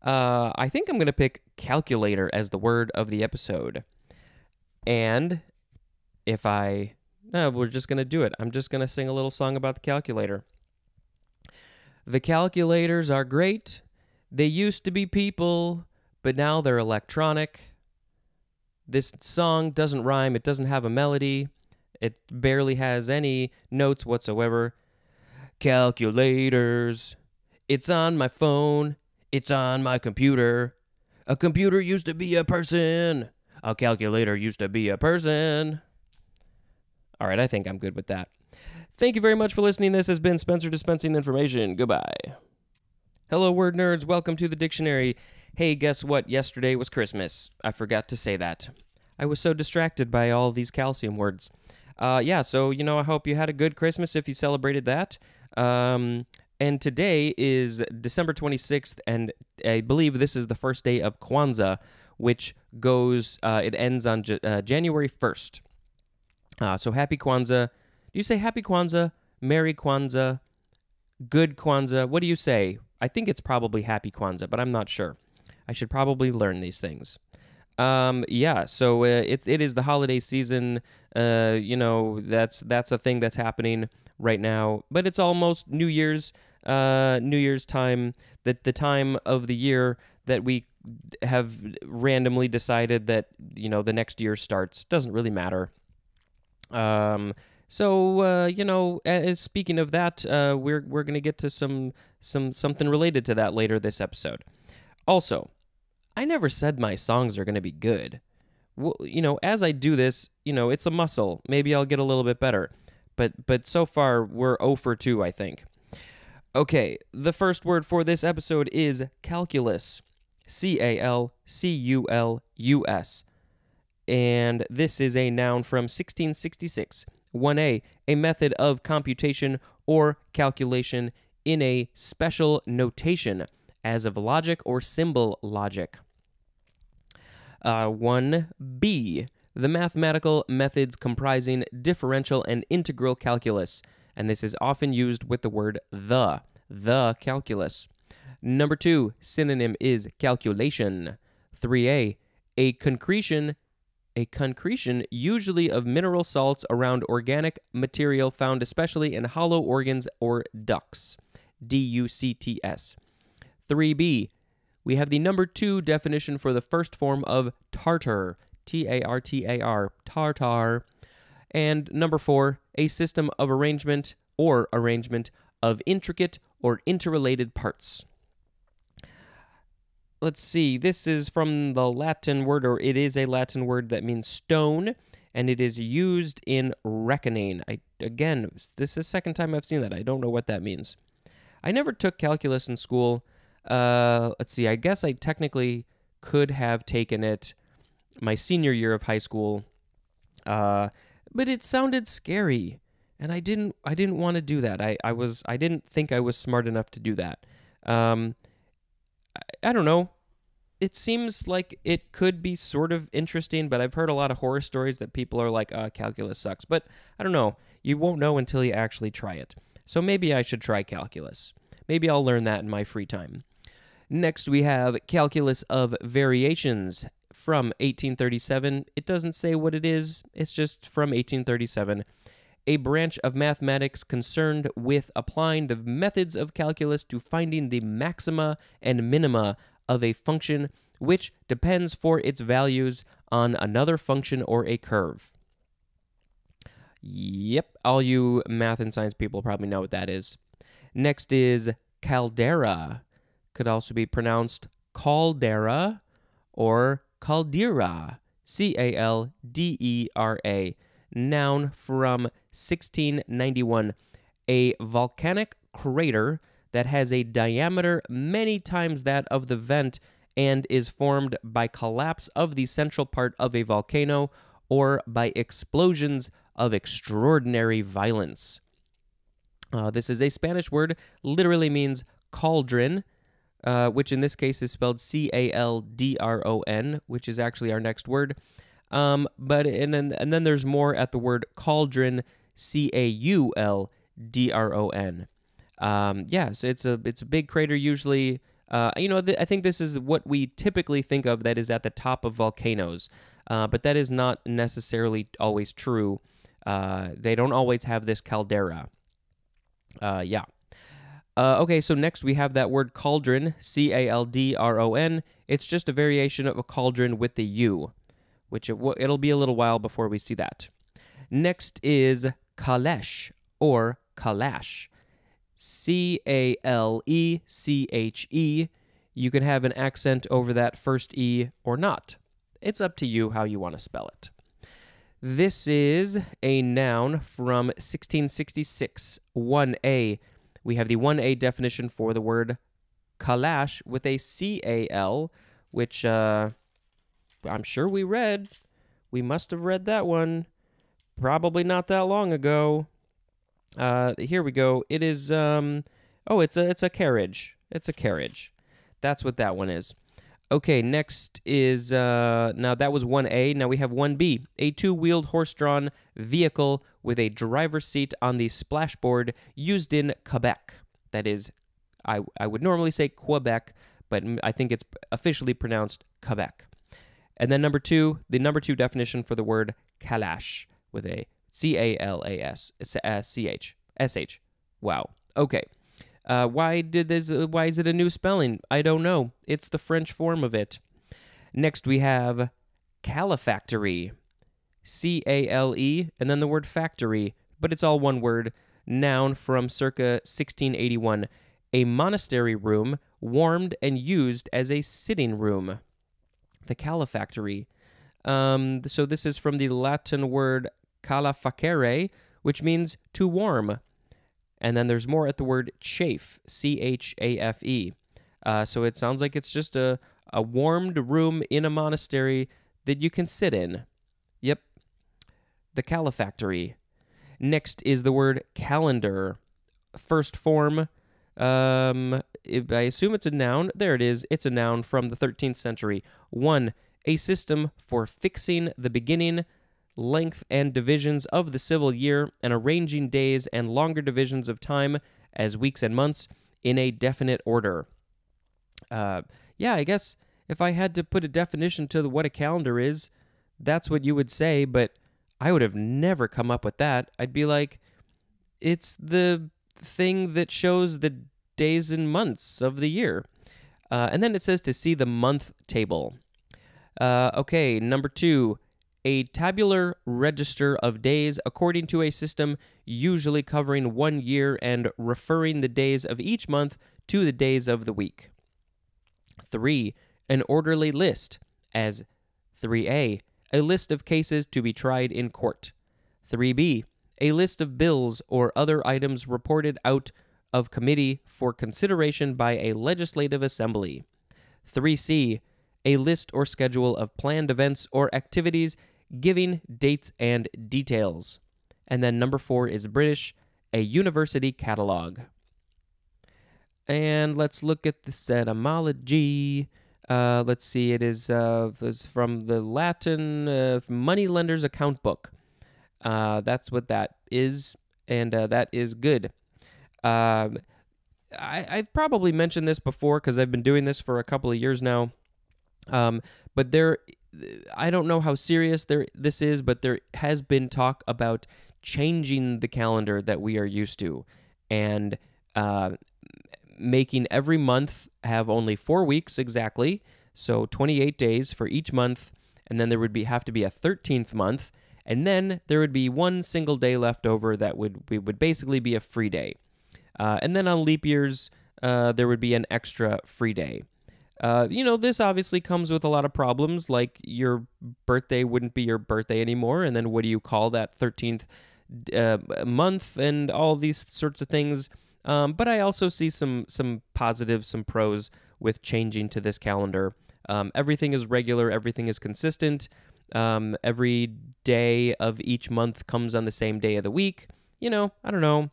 Uh, I think I'm going to pick calculator as the word of the episode. And if I. No, we're just going to do it. I'm just going to sing a little song about the calculator. The calculators are great. They used to be people, but now they're electronic. This song doesn't rhyme, it doesn't have a melody, it barely has any notes whatsoever. Calculators. It's on my phone, it's on my computer. A computer used to be a person. A calculator used to be a person. All right, I think I'm good with that. Thank you very much for listening. This has been Spencer dispensing information. Goodbye. Hello, word nerds. Welcome to the dictionary. Hey, guess what? Yesterday was Christmas. I forgot to say that. I was so distracted by all these calcium words. Uh, yeah, so, you know, I hope you had a good Christmas if you celebrated that. Um, and today is December 26th, and I believe this is the first day of Kwanzaa, which goes, uh, it ends on J- uh, January 1st. Uh, so happy Kwanzaa. Do you say happy Kwanzaa, Merry Kwanzaa, good Kwanzaa? What do you say? I think it's probably Happy Kwanzaa, but I'm not sure. I should probably learn these things. Um, yeah, so uh, it it is the holiday season. Uh, you know that's that's a thing that's happening right now, but it's almost New Year's. Uh, New Year's time. That the time of the year that we have randomly decided that you know the next year starts doesn't really matter. Um, so uh, you know, uh, speaking of that, uh, we're we're gonna get to some some something related to that later this episode. Also, I never said my songs are gonna be good. Well, you know, as I do this, you know, it's a muscle. Maybe I'll get a little bit better, but but so far we're 0 for 2, I think. Okay, the first word for this episode is calculus. C A L C U L U S. And this is a noun from 1666. 1a, a method of computation or calculation in a special notation, as of logic or symbol logic. Uh, 1b, the mathematical methods comprising differential and integral calculus, and this is often used with the word the, the calculus. Number two, synonym is calculation. 3a, a concretion a concretion usually of mineral salts around organic material found especially in hollow organs or ducts. D U C T S. 3b. We have the number 2 definition for the first form of tartar. T A R T A R. Tartar. And number 4, a system of arrangement or arrangement of intricate or interrelated parts. let's see. This is from the Latin word, or it is a Latin word that means stone, and it is used in reckoning. I again, this is the second time I've seen that. I don't know what that means. I never took calculus in school. Uh, let's see. I guess I technically could have taken it my senior year of high school, uh, but it sounded scary, and I didn't. I didn't want to do that. I, I was. I didn't think I was smart enough to do that. Um, I, I don't know. It seems like it could be sort of interesting, but I've heard a lot of horror stories that people are like, uh, calculus sucks. But I don't know. You won't know until you actually try it. So maybe I should try calculus. Maybe I'll learn that in my free time. Next, we have Calculus of Variations from 1837. It doesn't say what it is, it's just from 1837. A branch of mathematics concerned with applying the methods of calculus to finding the maxima and minima of a function which depends for its values on another function or a curve. Yep, all you math and science people probably know what that is. Next is caldera could also be pronounced caldera or caldera, C A L D E R A, noun from 1691, a volcanic crater that has a diameter many times that of the vent and is formed by collapse of the central part of a volcano or by explosions of extraordinary violence. Uh, this is a Spanish word, literally means cauldron, uh, which in this case is spelled C A L D R O N, which is actually our next word. Um, but and then and then there's more at the word cauldron, C A U L D R O N. Um, yes, it's a it's a big crater. Usually, uh, you know, th- I think this is what we typically think of that is at the top of volcanoes, uh, but that is not necessarily always true. Uh, they don't always have this caldera. Uh, yeah. Uh, okay, so next we have that word cauldron, C A L D R O N. It's just a variation of a cauldron with the U, which it w- it'll be a little while before we see that. Next is calèche or calash, C A L E C H E. You can have an accent over that first E or not. It's up to you how you want to spell it. This is a noun from 1666, 1A we have the 1A definition for the word calash with a C A L, which uh, I'm sure we read. We must have read that one probably not that long ago. Uh, here we go. It is um oh, it's a it's a carriage. It's a carriage. That's what that one is. Okay, next is uh now that was 1A. Now we have 1B, a two-wheeled horse-drawn vehicle with a driver's seat on the splashboard used in Quebec. That is, I, I would normally say Quebec, but I think it's officially pronounced Quebec. And then number two, the number two definition for the word calash with a C A L A S C H S H. Wow. Okay. Uh, why did this? Uh, why is it a new spelling? I don't know. It's the French form of it. Next we have calefactory. C A L E, and then the word factory, but it's all one word. Noun from circa 1681. A monastery room warmed and used as a sitting room. The calefactory. Um, so this is from the Latin word calefacere, which means to warm. And then there's more at the word chafe, C H A F E. Uh, so it sounds like it's just a, a warmed room in a monastery that you can sit in. Yep, the calefactory. Next is the word calendar. First form, um, I assume it's a noun. There it is. It's a noun from the 13th century. One, a system for fixing the beginning, length, and divisions of the civil year and arranging days and longer divisions of time as weeks and months in a definite order. Uh, yeah, I guess if I had to put a definition to what a calendar is, that's what you would say, but I would have never come up with that. I'd be like, it's the thing that shows the days and months of the year. Uh, and then it says to see the month table. Uh, okay, number two, a tabular register of days according to a system usually covering one year and referring the days of each month to the days of the week. Three, an orderly list, as 3a, a list of cases to be tried in court. 3b, a list of bills or other items reported out of committee for consideration by a legislative assembly. 3c, a list or schedule of planned events or activities giving dates and details. And then number four is British, a university catalog. And let's look at the etymology. Uh, let's see, it is uh, from the Latin uh, moneylender's account book. Uh, that's what that is, and uh, that is good. Um, I, I've probably mentioned this before because I've been doing this for a couple of years now. Um, but there, I don't know how serious there this is, but there has been talk about changing the calendar that we are used to, and uh, making every month have only four weeks exactly, so 28 days for each month, and then there would be have to be a 13th month, and then there would be one single day left over that would would basically be a free day, uh, and then on leap years uh, there would be an extra free day. Uh, you know, this obviously comes with a lot of problems, like your birthday wouldn't be your birthday anymore, and then what do you call that 13th uh, month, and all these sorts of things. Um, but I also see some some positives, some pros with changing to this calendar. Um, everything is regular, everything is consistent. Um, every day of each month comes on the same day of the week. You know, I don't know.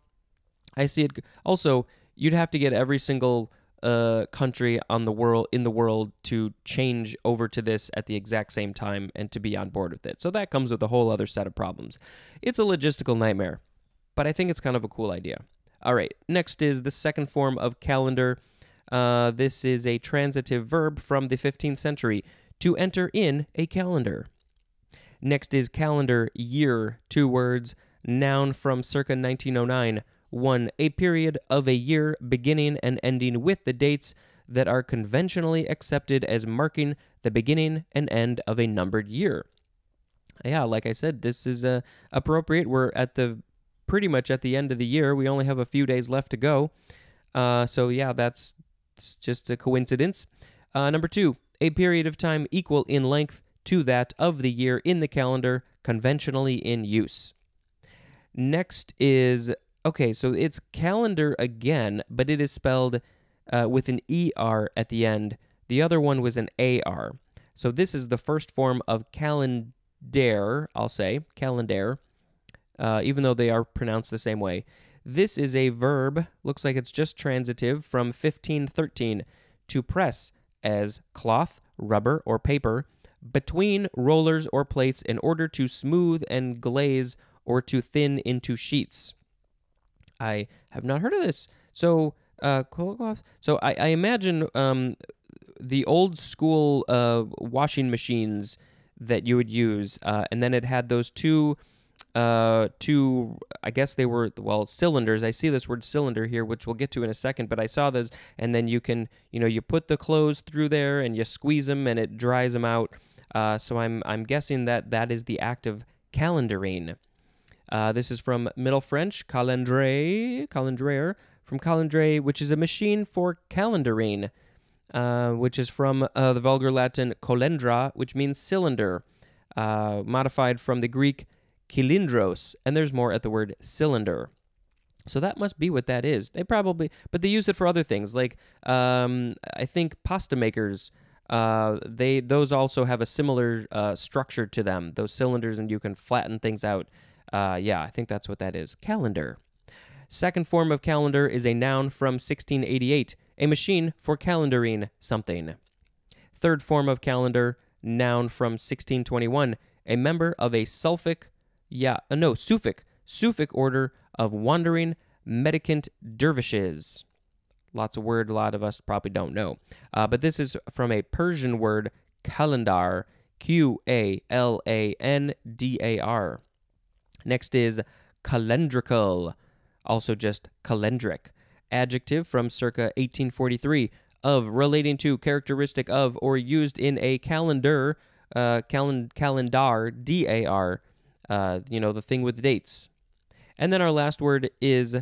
I see it. Also, you'd have to get every single uh, country on the world in the world to change over to this at the exact same time and to be on board with it. So that comes with a whole other set of problems. It's a logistical nightmare, but I think it's kind of a cool idea. All right, next is the second form of calendar. Uh, this is a transitive verb from the 15th century to enter in a calendar. Next is calendar year, two words, noun from circa 1909 1. A period of a year beginning and ending with the dates that are conventionally accepted as marking the beginning and end of a numbered year. Yeah, like I said, this is uh, appropriate. We're at the pretty much at the end of the year. We only have a few days left to go. Uh, so, yeah, that's just a coincidence. Uh, number two, a period of time equal in length to that of the year in the calendar, conventionally in use. Next is Okay, so it's calender again, but it is spelled uh, with an ER at the end. The other one was an AR. So this is the first form of calender, I'll say, calender, uh, even though they are pronounced the same way. This is a verb, looks like it's just transitive from 1513 to press as cloth, rubber, or paper between rollers or plates in order to smooth and glaze or to thin into sheets. I have not heard of this. So, uh, so I, I imagine um, the old school uh, washing machines that you would use, uh, and then it had those two, uh, two. I guess they were well cylinders. I see this word cylinder here, which we'll get to in a second. But I saw those, and then you can, you know, you put the clothes through there, and you squeeze them, and it dries them out. Uh, so I'm I'm guessing that that is the act of calendering. Uh, this is from Middle French, calendrier, calendrier, from calendrier, which is a machine for calendering, uh, which is from uh, the vulgar Latin colendra, which means cylinder, uh, modified from the Greek kylindros, and there's more at the word cylinder. So that must be what that is. They probably, but they use it for other things, like um, I think pasta makers. Uh, they those also have a similar uh, structure to them. Those cylinders, and you can flatten things out. Uh, yeah, I think that's what that is. Calender. Second form of calender is a noun from 1688, a machine for calendaring something. Third form of calender, noun from 1621, a member of a sulfic, yeah, uh, no, Sufic, Sufic order of wandering mendicant dervishes. Lots of word a lot of us probably don't know. Uh, but this is from a Persian word, qalandar, Q A L A N D A R. Next is calendrical, also just calendric. Adjective from circa 1843 of relating to, characteristic of, or used in a calendar, uh, calen- calendar, D A R, uh, you know, the thing with dates. And then our last word is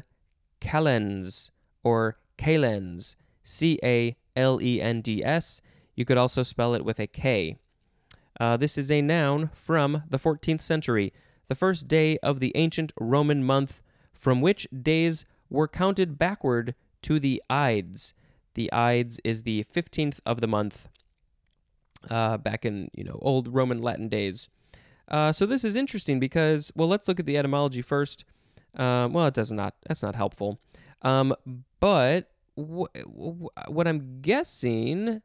calends or calends, C A L E N D S. You could also spell it with a K. Uh, this is a noun from the 14th century, the first day of the ancient Roman month, from which days were counted backward to the Ides. The Ides is the 15th of the month, uh, back in you know old Roman Latin days. Uh, so this is interesting because well, let's look at the etymology first. Um, well, it does not. That's not helpful. Um, but wh- wh- what I'm guessing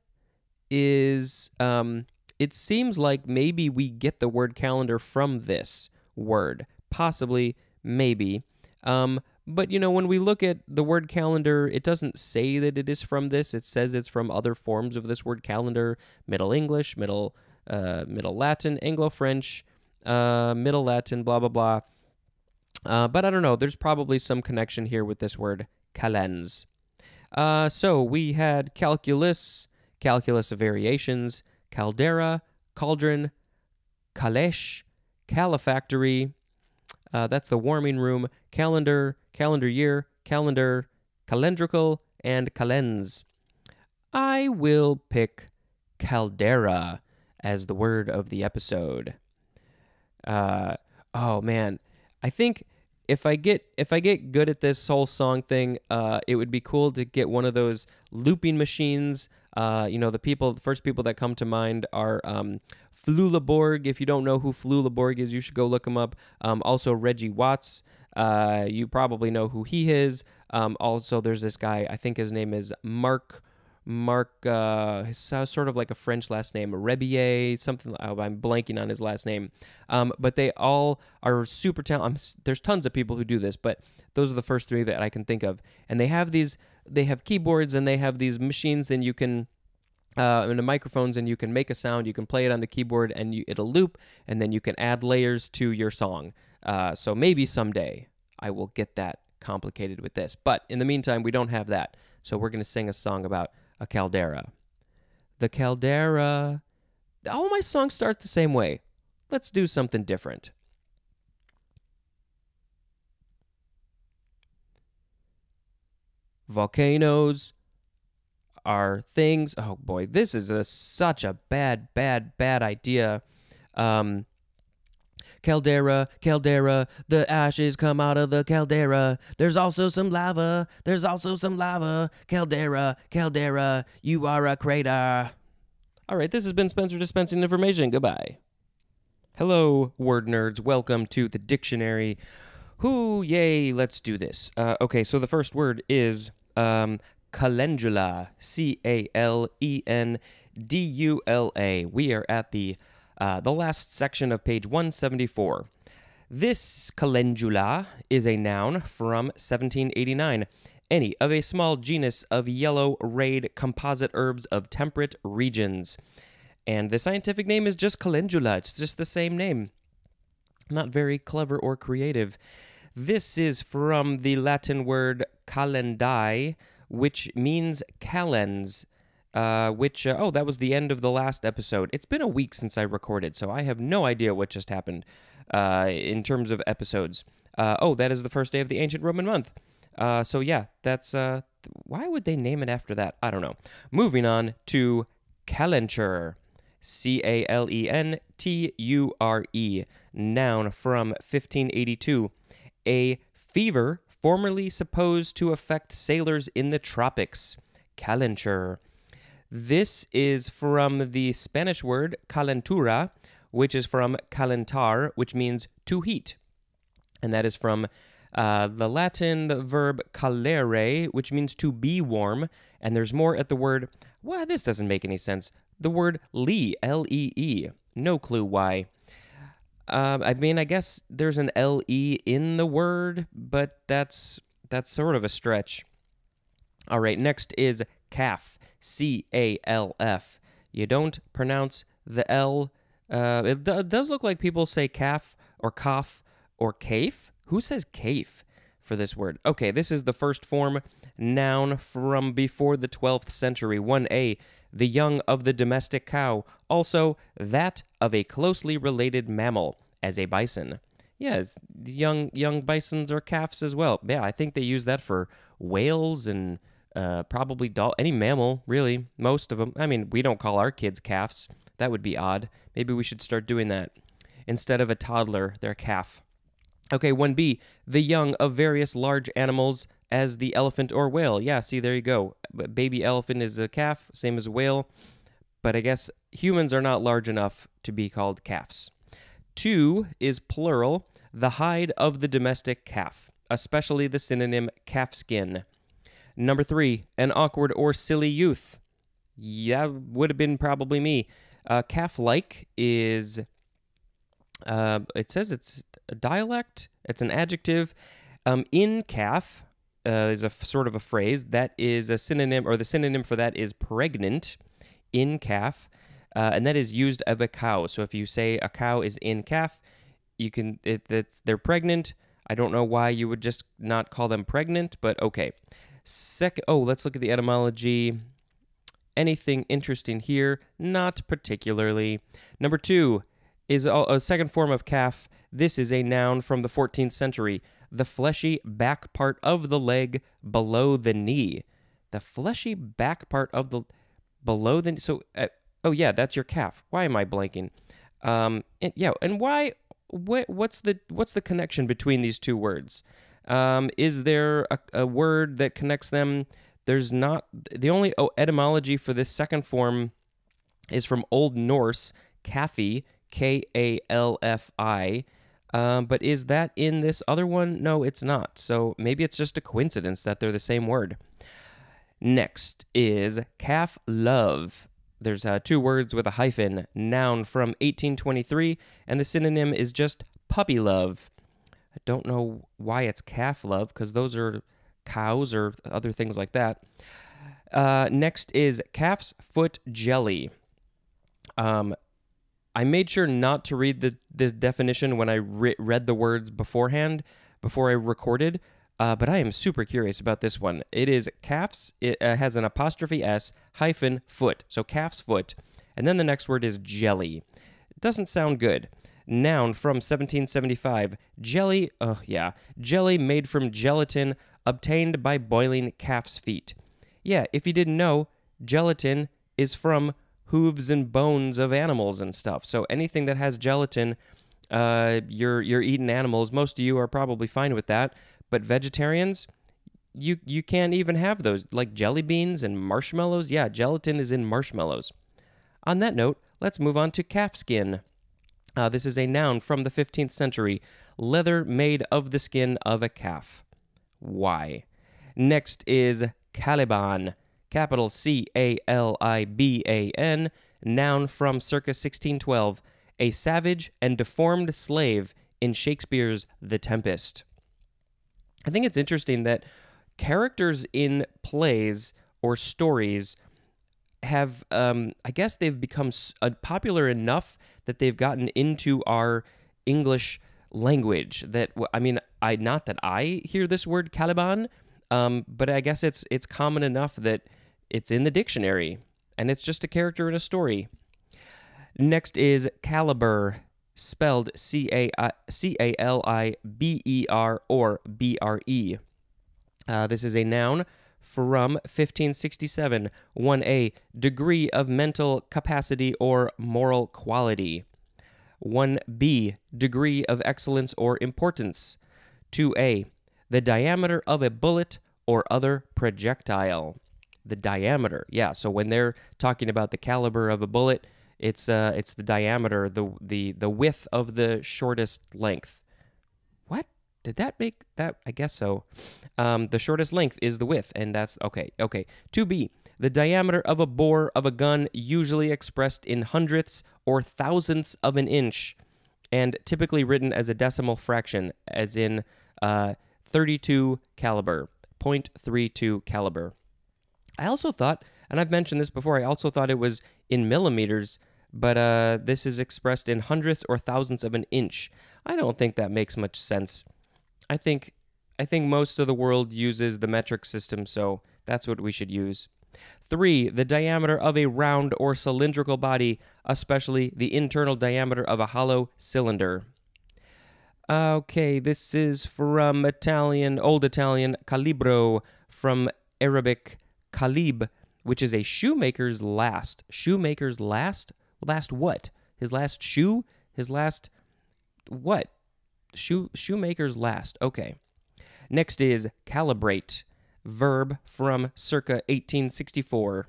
is um, it seems like maybe we get the word calendar from this word, possibly, maybe. Um, but you know, when we look at the word calendar, it doesn't say that it is from this. It says it's from other forms of this word calendar: Middle English, Middle uh, Middle Latin, Anglo French, uh, Middle Latin, blah blah blah. Uh, but I don't know. There's probably some connection here with this word calens. Uh, so we had calculus, calculus of variations, caldera, cauldron, caleche, calefactory. Uh, that's the warming room, calendar, calendar year, calender, calendrical, and calends. I will pick caldera as the word of the episode. Uh, oh man, I think if I get if I get good at this whole song thing, uh, it would be cool to get one of those looping machines. Uh, you know, the people, the first people that come to mind are um, Flula Borg. If you don't know who Flula Borg is, you should go look him up. Um, also, Reggie Watts. Uh, you probably know who he is. Um, also, there's this guy. I think his name is Mark. Mark, uh, sort of like a French last name, Rebier, something. Oh, I'm blanking on his last name. Um, but they all are super talented. There's tons of people who do this, but those are the first three that I can think of. And they have these, they have keyboards and they have these machines, and you can uh, and the microphones, and you can make a sound. You can play it on the keyboard, and you, it'll loop, and then you can add layers to your song. Uh, so maybe someday I will get that complicated with this. But in the meantime, we don't have that. So we're going to sing a song about a caldera. The caldera. All my songs start the same way. Let's do something different. Volcanoes are things. Oh boy, this is a, such a bad, bad, bad idea. Um, caldera, caldera, the ashes come out of the caldera. There's also some lava, there's also some lava. Caldera, caldera, you are a crater. All right, this has been Spencer dispensing information. Goodbye. Hello, word nerds. Welcome to the dictionary. Whoo, yay, let's do this. Uh, okay, so the first word is um, calendula. C A L E N D U L A. We are at the uh, the last section of page 174. This calendula is a noun from 1789. Any of a small genus of yellow rayed composite herbs of temperate regions. And the scientific name is just calendula. It's just the same name. Not very clever or creative. This is from the Latin word calendae, which means calends uh, which, uh, oh, that was the end of the last episode. It's been a week since I recorded, so I have no idea what just happened uh, in terms of episodes. Uh, oh, that is the first day of the ancient Roman month. Uh, so, yeah, that's. Uh, why would they name it after that? I don't know. Moving on to calenture. C A L E N T U R E. Noun from 1582. A fever formerly supposed to affect sailors in the tropics. Calenture. This is from the Spanish word calentura, which is from calentar, which means to heat. And that is from uh, the Latin the verb calere, which means to be warm. And there's more at the word, well, this doesn't make any sense. The word lee, L E E. No clue why. Uh, I mean, I guess there's an L E in the word, but that's that's sort of a stretch. All right, next is calf. C A L F. You don't pronounce the L. Uh, it does look like people say calf or cough or cafe. Who says cafe for this word? Okay, this is the first form noun from before the 12th century. 1a, the young of the domestic cow. Also, that of a closely related mammal, as a bison. Yes, young young bisons or calves as well. Yeah, I think they use that for whales and uh, probably doll, any mammal, really, most of them. I mean, we don't call our kids calves. That would be odd. Maybe we should start doing that. Instead of a toddler, they're a calf. Okay, 1b, the young of various large animals as the elephant or whale. Yeah, see, there you go. Baby elephant is a calf, same as a whale. But I guess humans are not large enough to be called calves. Two is plural, the hide of the domestic calf, especially the synonym calfskin. Number three, an awkward or silly youth. Yeah, would have been probably me. Uh, calf like is, uh, it says it's a dialect, it's an adjective. Um, in calf uh, is a f- sort of a phrase that is a synonym, or the synonym for that is pregnant in calf. Uh, and that is used of a cow. So if you say a cow is in calf, you can it, they're pregnant. I don't know why you would just not call them pregnant, but okay. Second, oh, let's look at the etymology. Anything interesting here? Not particularly. Number two is a, second form of calf. This is a noun from the 14th century. The fleshy back part of the leg below the knee. The fleshy back part of the below the so. Uh, oh yeah, that's your calf. Why am I blanking? Um, and, yeah, and why? What, what's the what's the connection between these two words? Um, is there a, a, word that connects them? There's not. The only oh, etymology for this second form is from Old Norse, Kalfi, K A L F I. Um, but is that in this other one? No, it's not. So maybe it's just a coincidence that they're the same word. Next is calf love. There's uh, two words with a hyphen, noun from 1823, and the synonym is just puppy love. I don't know why it's calf love because those are cows or other things like that. Uh, next is calf's foot jelly. Um, I made sure not to read the definition when I re- read the words beforehand before I recorded, uh, but I am super curious about this one. It is calf's. It uh, has an apostrophe s hyphen foot, so calf's foot, and then the next word is jelly. It doesn't sound good. Noun from 1775. Jelly, oh yeah, jelly made from gelatin obtained by boiling calf's feet. Yeah, if you didn't know, gelatin is from hooves and bones of animals and stuff. So anything that has gelatin, uh, you're you're eating animals. Most of you are probably fine with that, but vegetarians, you you can't even have those like jelly beans and marshmallows. Yeah, gelatin is in marshmallows. On that note, let's move on to calfskin. Uh, this is a noun from the 15th century leather made of the skin of a calf. Why? Next is Caliban, capital C A L I B A N, noun from circa 1612, a savage and deformed slave in Shakespeare's The Tempest. I think it's interesting that characters in plays or stories have um, I guess they've become uh, popular enough that they've gotten into our English language. That I mean, I not that I hear this word Caliban, um, but I guess it's it's common enough that it's in the dictionary, and it's just a character in a story. Next is caliber, spelled C A C A L I B E R or B R E. Uh, this is a noun from 1567. 1a, degree of mental capacity or moral quality. 1b, degree of excellence or importance. 2a, the diameter of a bullet or other projectile. The diameter, yeah. So when they're talking about the caliber of a bullet, it's uh, it's the diameter, the the the width of the shortest length. Did that make that? I guess so. Um, the shortest length is the width, and that's okay. Okay. 2b. The diameter of a bore of a gun, usually expressed in hundredths or thousandths of an inch, and typically written as a decimal fraction, as in uh, 32 caliber, 0.32 caliber. I also thought, and I've mentioned this before, I also thought it was in millimeters, but uh, this is expressed in hundredths or thousandths of an inch. I don't think that makes much sense. I think I think most of the world uses the metric system, so that's what we should use. 3. The diameter of a round or cylindrical body, especially the internal diameter of a hollow cylinder. Okay, this is from Italian, Old Italian, calibro, from Arabic Kalib, which is a shoemaker's last. Shoemaker's last? Last what? His last shoe? His last what? Shoe shoemaker's last. Okay. Next is calibrate, verb from circa 1864.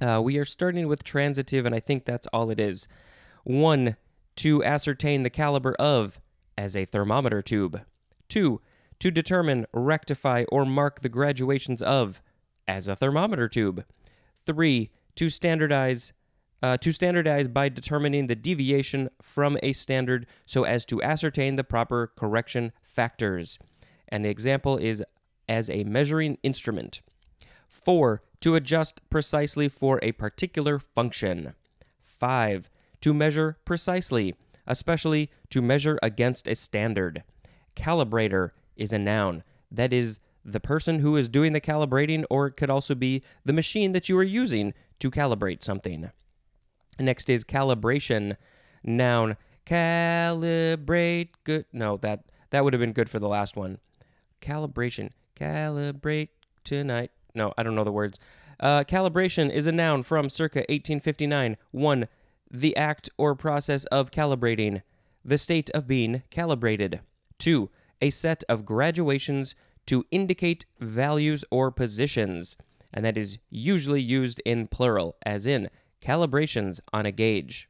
Uh, we are starting with transitive, and I think that's all it is. One, to ascertain the caliber of, as a thermometer tube. Two, to determine, rectify, or mark the graduations of, as a thermometer tube. Three, to standardize, uh, to standardize by determining the deviation from a standard so as to ascertain the proper correction factors. And the example is as a measuring instrument. Four, to adjust precisely for a particular function. Five, to measure precisely, especially to measure against a standard. Calibrator is a noun. That is the person who is doing the calibrating, or it could also be the machine that you are using to calibrate something. Next is calibration, noun. Calibrate good. No, that that would have been good for the last one. Calibration. Calibrate tonight. No, I don't know the words. Uh, calibration is a noun from circa 1859. One, the act or process of calibrating, the state of being calibrated. Two, a set of graduations to indicate values or positions, and that is usually used in plural, as in calibrations on a gauge.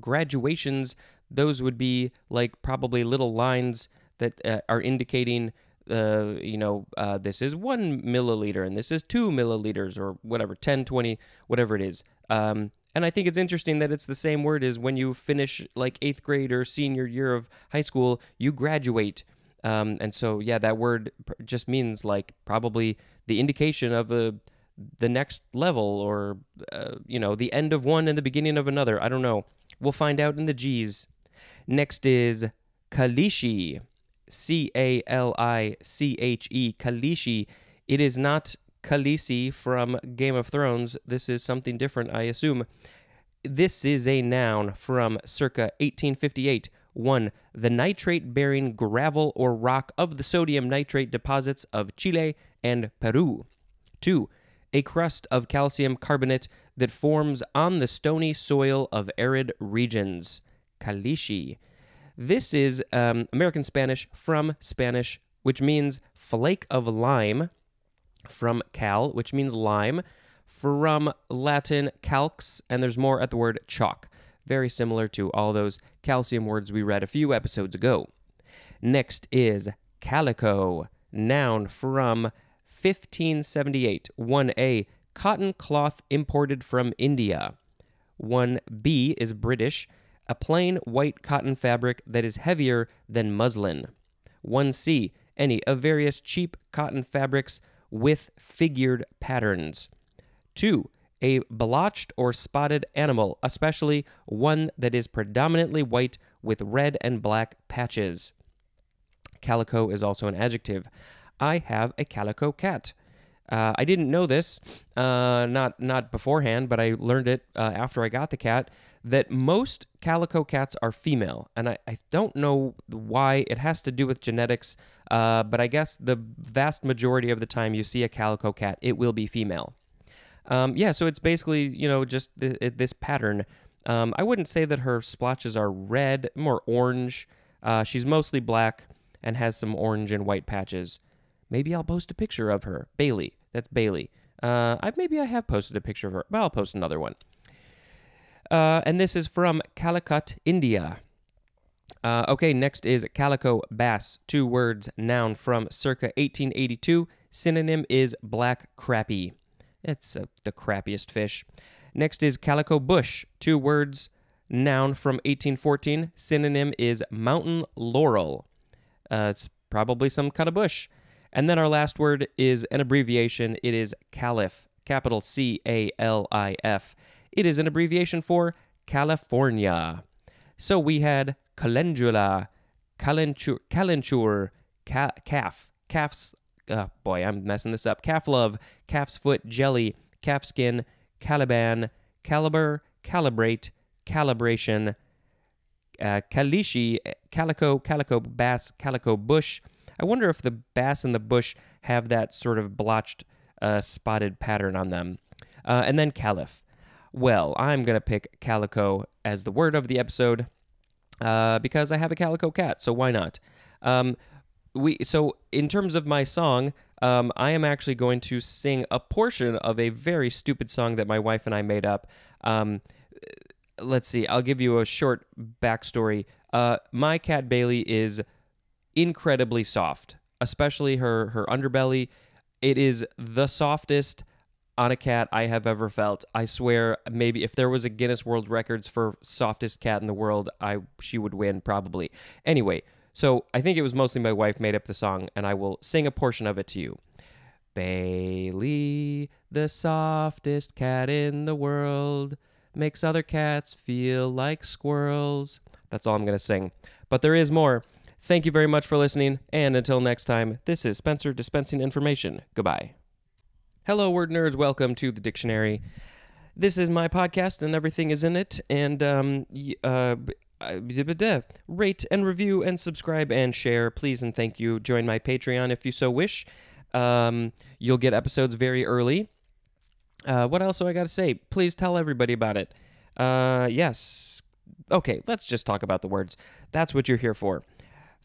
Graduations, those would be like probably little lines that uh, are indicating, uh, you know, uh, this is one milliliter and this is two milliliters or whatever, 10, 20, whatever it is. Um, and I think it's interesting that it's the same word as when you finish like eighth grade or senior year of high school, you graduate. Um, and so, yeah, that word just means like probably the indication of a the next level or uh, you know the end of one and the beginning of another i don't know we'll find out in the g's next is caliche c-a-l-i-c-h-e caliche it is not Khaleesi from Game of Thrones. This is something different, I assume. This is a noun from circa 1858. 1. The nitrate bearing gravel or rock of the sodium nitrate deposits of Chile and Peru. 2. A crust of calcium carbonate that forms on the stony soil of arid regions. Caliche. This is um, American Spanish from Spanish, which means flake of lime from cal, which means lime, from Latin calx, and there's more at the word chalk, very similar to all those calcium words we read a few episodes ago. Next is calico, noun from 1578. 1a, cotton cloth imported from India. 1b is British, a plain white cotton fabric that is heavier than muslin. 1c, any of various cheap cotton fabrics with figured patterns. Two, a blotched or spotted animal, especially one that is predominantly white with red and black patches. Calico is also an adjective. I have a calico cat. Uh, I didn't know this, uh, not not beforehand, but I learned it uh, after I got the cat. That most calico cats are female, and I, I don't know why. It has to do with genetics, uh, but I guess the vast majority of the time you see a calico cat, it will be female. Um, yeah, so it's basically you know just th- this pattern. Um, I wouldn't say that her splotches are red, more orange. Uh, she's mostly black and has some orange and white patches. Maybe I'll post a picture of her. Bailey. That's Bailey. Uh, I, maybe I have posted a picture of her, but I'll post another one. Uh, and this is from Calicut, India. Uh, okay, next is calico bass. Two words, noun from circa 1882. Synonym is black crappie. It's uh, the crappiest fish. Next is calico bush. Two words, noun from 1814. Synonym is mountain laurel. Uh, it's probably some kind of bush. And then our last word is an abbreviation. It is CALIF, capital C A L I F. It is an abbreviation for California. So we had calendula, calenture, calenture ca- calf, calf's, oh boy, I'm messing this up, calf love, calf's foot, jelly, calf skin, caliban, caliber, calibrate, calibration, uh, caliche, calico, calico bass, calico bush, I wonder if the bass and the bush have that sort of blotched uh, spotted pattern on them. Uh, and then caliph. Well, I'm going to pick calico as the word of the episode uh, because I have a calico cat, so why not? Um, we so in terms of my song, um, I am actually going to sing a portion of a very stupid song that my wife and I made up. Um, let's see, I'll give you a short backstory. Uh, my cat Bailey is incredibly soft, especially her her underbelly. It is the softest on a cat I have ever felt. I swear, maybe if there was a Guinness World Records for softest cat in the world, I she would win probably. Anyway, so I think it was mostly my wife made up the song, and I will sing a portion of it to you. Bailey, the softest cat in the world, makes other cats feel like squirrels. That's all I'm going to sing. But there is more. Thank you very much for listening, and until next time, this is Spencer dispensing information. Goodbye. Hello, word nerds. Welcome to the dictionary. This is my podcast, and everything is in it. And um, uh, rate and review and subscribe and share, please and thank you. Join my Patreon if you so wish. Um, you'll get episodes very early. Uh, what else do I got to say? Please tell everybody about it. Uh, yes. Okay, let's just talk about the words. That's what you're here for.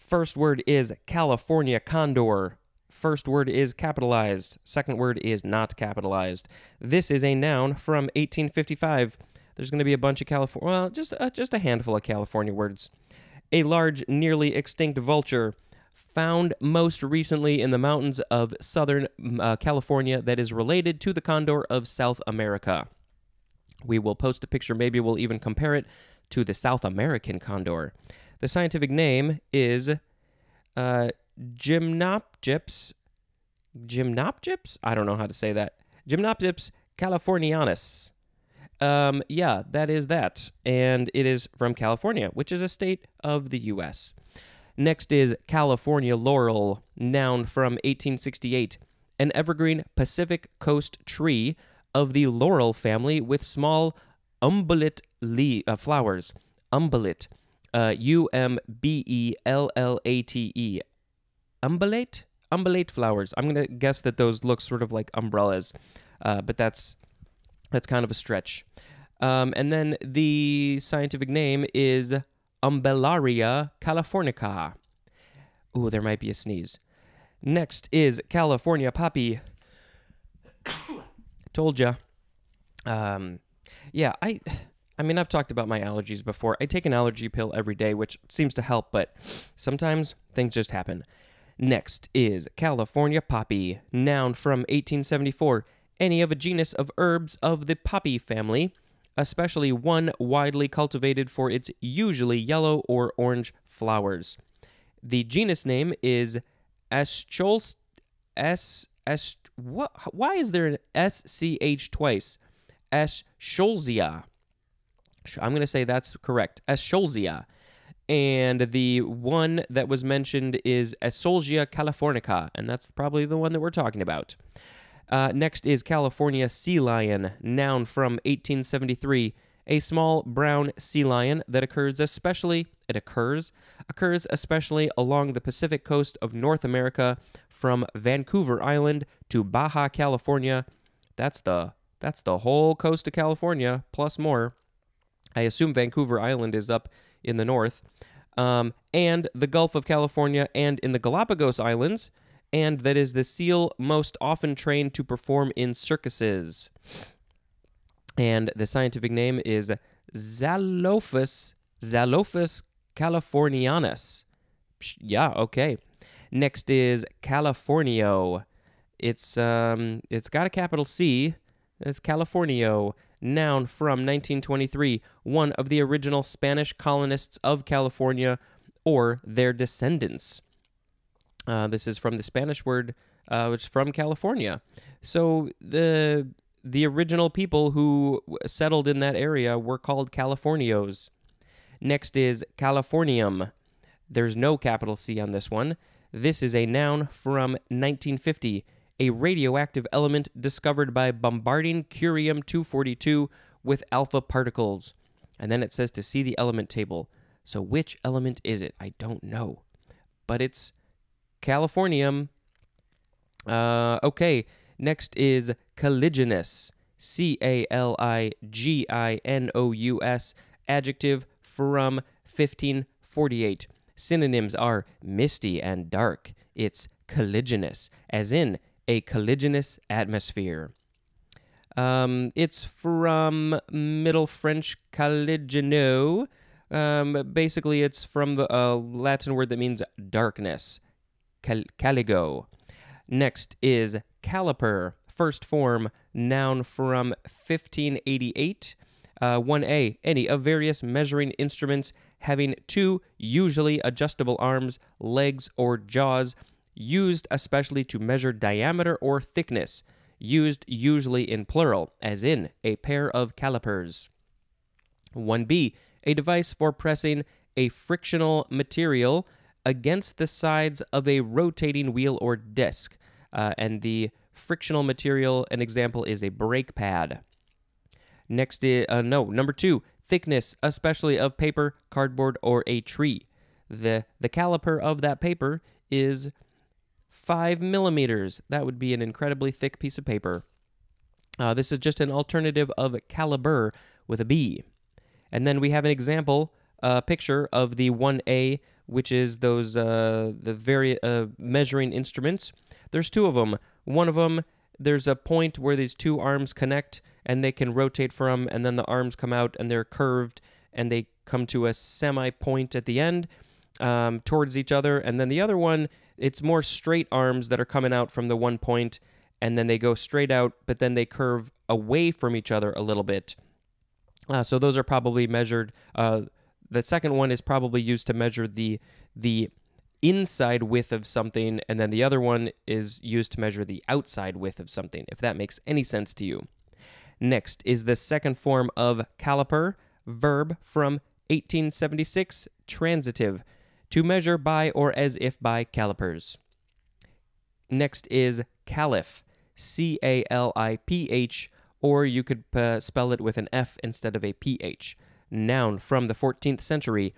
First word is California condor. First word is capitalized. Second word is not capitalized. This is a noun from 1855. There's going to be a bunch of California, well, just uh, just a handful of California words. A large, nearly extinct vulture found most recently in the mountains of southern uh, California that is related to the condor of South America. We will post a picture, maybe we'll even compare it to the South American condor. The scientific name is uh, Gymnopgyps. Gymnopgyps? I don't know how to say that. Gymnopgyps californianus. Um, yeah, that is that. And it is from California, which is a state of the U.S. Next is California laurel, noun from 1868, an evergreen Pacific coast tree of the laurel family with small umbellate le- uh, flowers. Umbellate, uh, U M B E L L A T E. Umbellate? Umbellate flowers. I'm going to guess that those look sort of like umbrellas, uh, but that's that's kind of a stretch. Um, and then the scientific name is Umbellaria californica. Ooh, there might be a sneeze. Next is California poppy. Told ya. Um, yeah, I, I mean, I've talked about my allergies before. I take an allergy pill every day, which seems to help, but sometimes things just happen. Next is California poppy, noun from 1874 any of a genus of herbs of the poppy family, especially one widely cultivated for its usually yellow or orange flowers. The genus name is Escholz. S. S. What? Why is there an S C H twice? Eschscholzia. I'm going to say that's correct. Eschscholzia. And the one that was mentioned is Eschscholzia californica, and that's probably the one that we're talking about. Uh, next is California sea lion, noun from 1873. A small brown sea lion that occurs especially it occurs occurs especially along the Pacific coast of North America from Vancouver Island to Baja California. That's the that's the whole coast of California plus more. I assume Vancouver Island is up in the north. Um, and the Gulf of California and in the Galapagos Islands and that is the seal most often trained to perform in circuses. And the scientific name is Zalophus Zalophus californianus. Yeah, okay. Next is Californio. It's um it's got a capital C. It's Californio, noun from 1923, one of the original Spanish colonists of California or their descendants. Uh, this is from the Spanish word, uh, which is from California. So the the original people who settled in that area were called Californios. Next is Californium. There's no capital C on this one. This is a noun from 1950, a radioactive element discovered by bombarding curium 242 with alpha particles. And then it says to see the element table. So which element is it? I don't know. But it's Californium. Uh, okay. Next is caliginous. C A L I G I N O U S. Adjective from 1548. Synonyms are misty and dark. It's caliginous, as in a caliginous atmosphere. Um, it's from Middle French caligino. Um, basically, it's from the uh, Latin word that means darkness, cal- caligo. Next is caliper, first form, noun from 1588. Uh, 1a, any of various measuring instruments having two usually adjustable arms, legs, or jaws, used especially to measure diameter or thickness, used usually in plural, as in a pair of calipers. 1b, a device for pressing a frictional material against the sides of a rotating wheel or disc. Uh, and the frictional material, an example is a brake pad. Next is, uh, no, number two, thickness, especially of paper, cardboard, or a tree. The, the caliper of that paper is five millimeters. That would be an incredibly thick piece of paper. Uh, this is just an alternative of caliber with a B. And then we have an example uh, picture of the 1A, which is those uh, the very uh, measuring instruments. There's two of them. One of them, there's a point where these two arms connect and they can rotate from, and then the arms come out and they're curved and they come to a semi point at the end um, towards each other. And then the other one, it's more straight arms that are coming out from the one point and then they go straight out, but then they curve away from each other a little bit. Uh, so those are probably measured. Uh, the second one is probably used to measure the the inside width of something, and then the other one is used to measure the outside width of something. If that makes any sense to you. Next is the second form of caliper, verb from 1876, transitive, to measure by or as if by calipers. Next is caliph, C A L I P H, or you could uh, spell it with an F instead of a PH. Noun from the 14th century,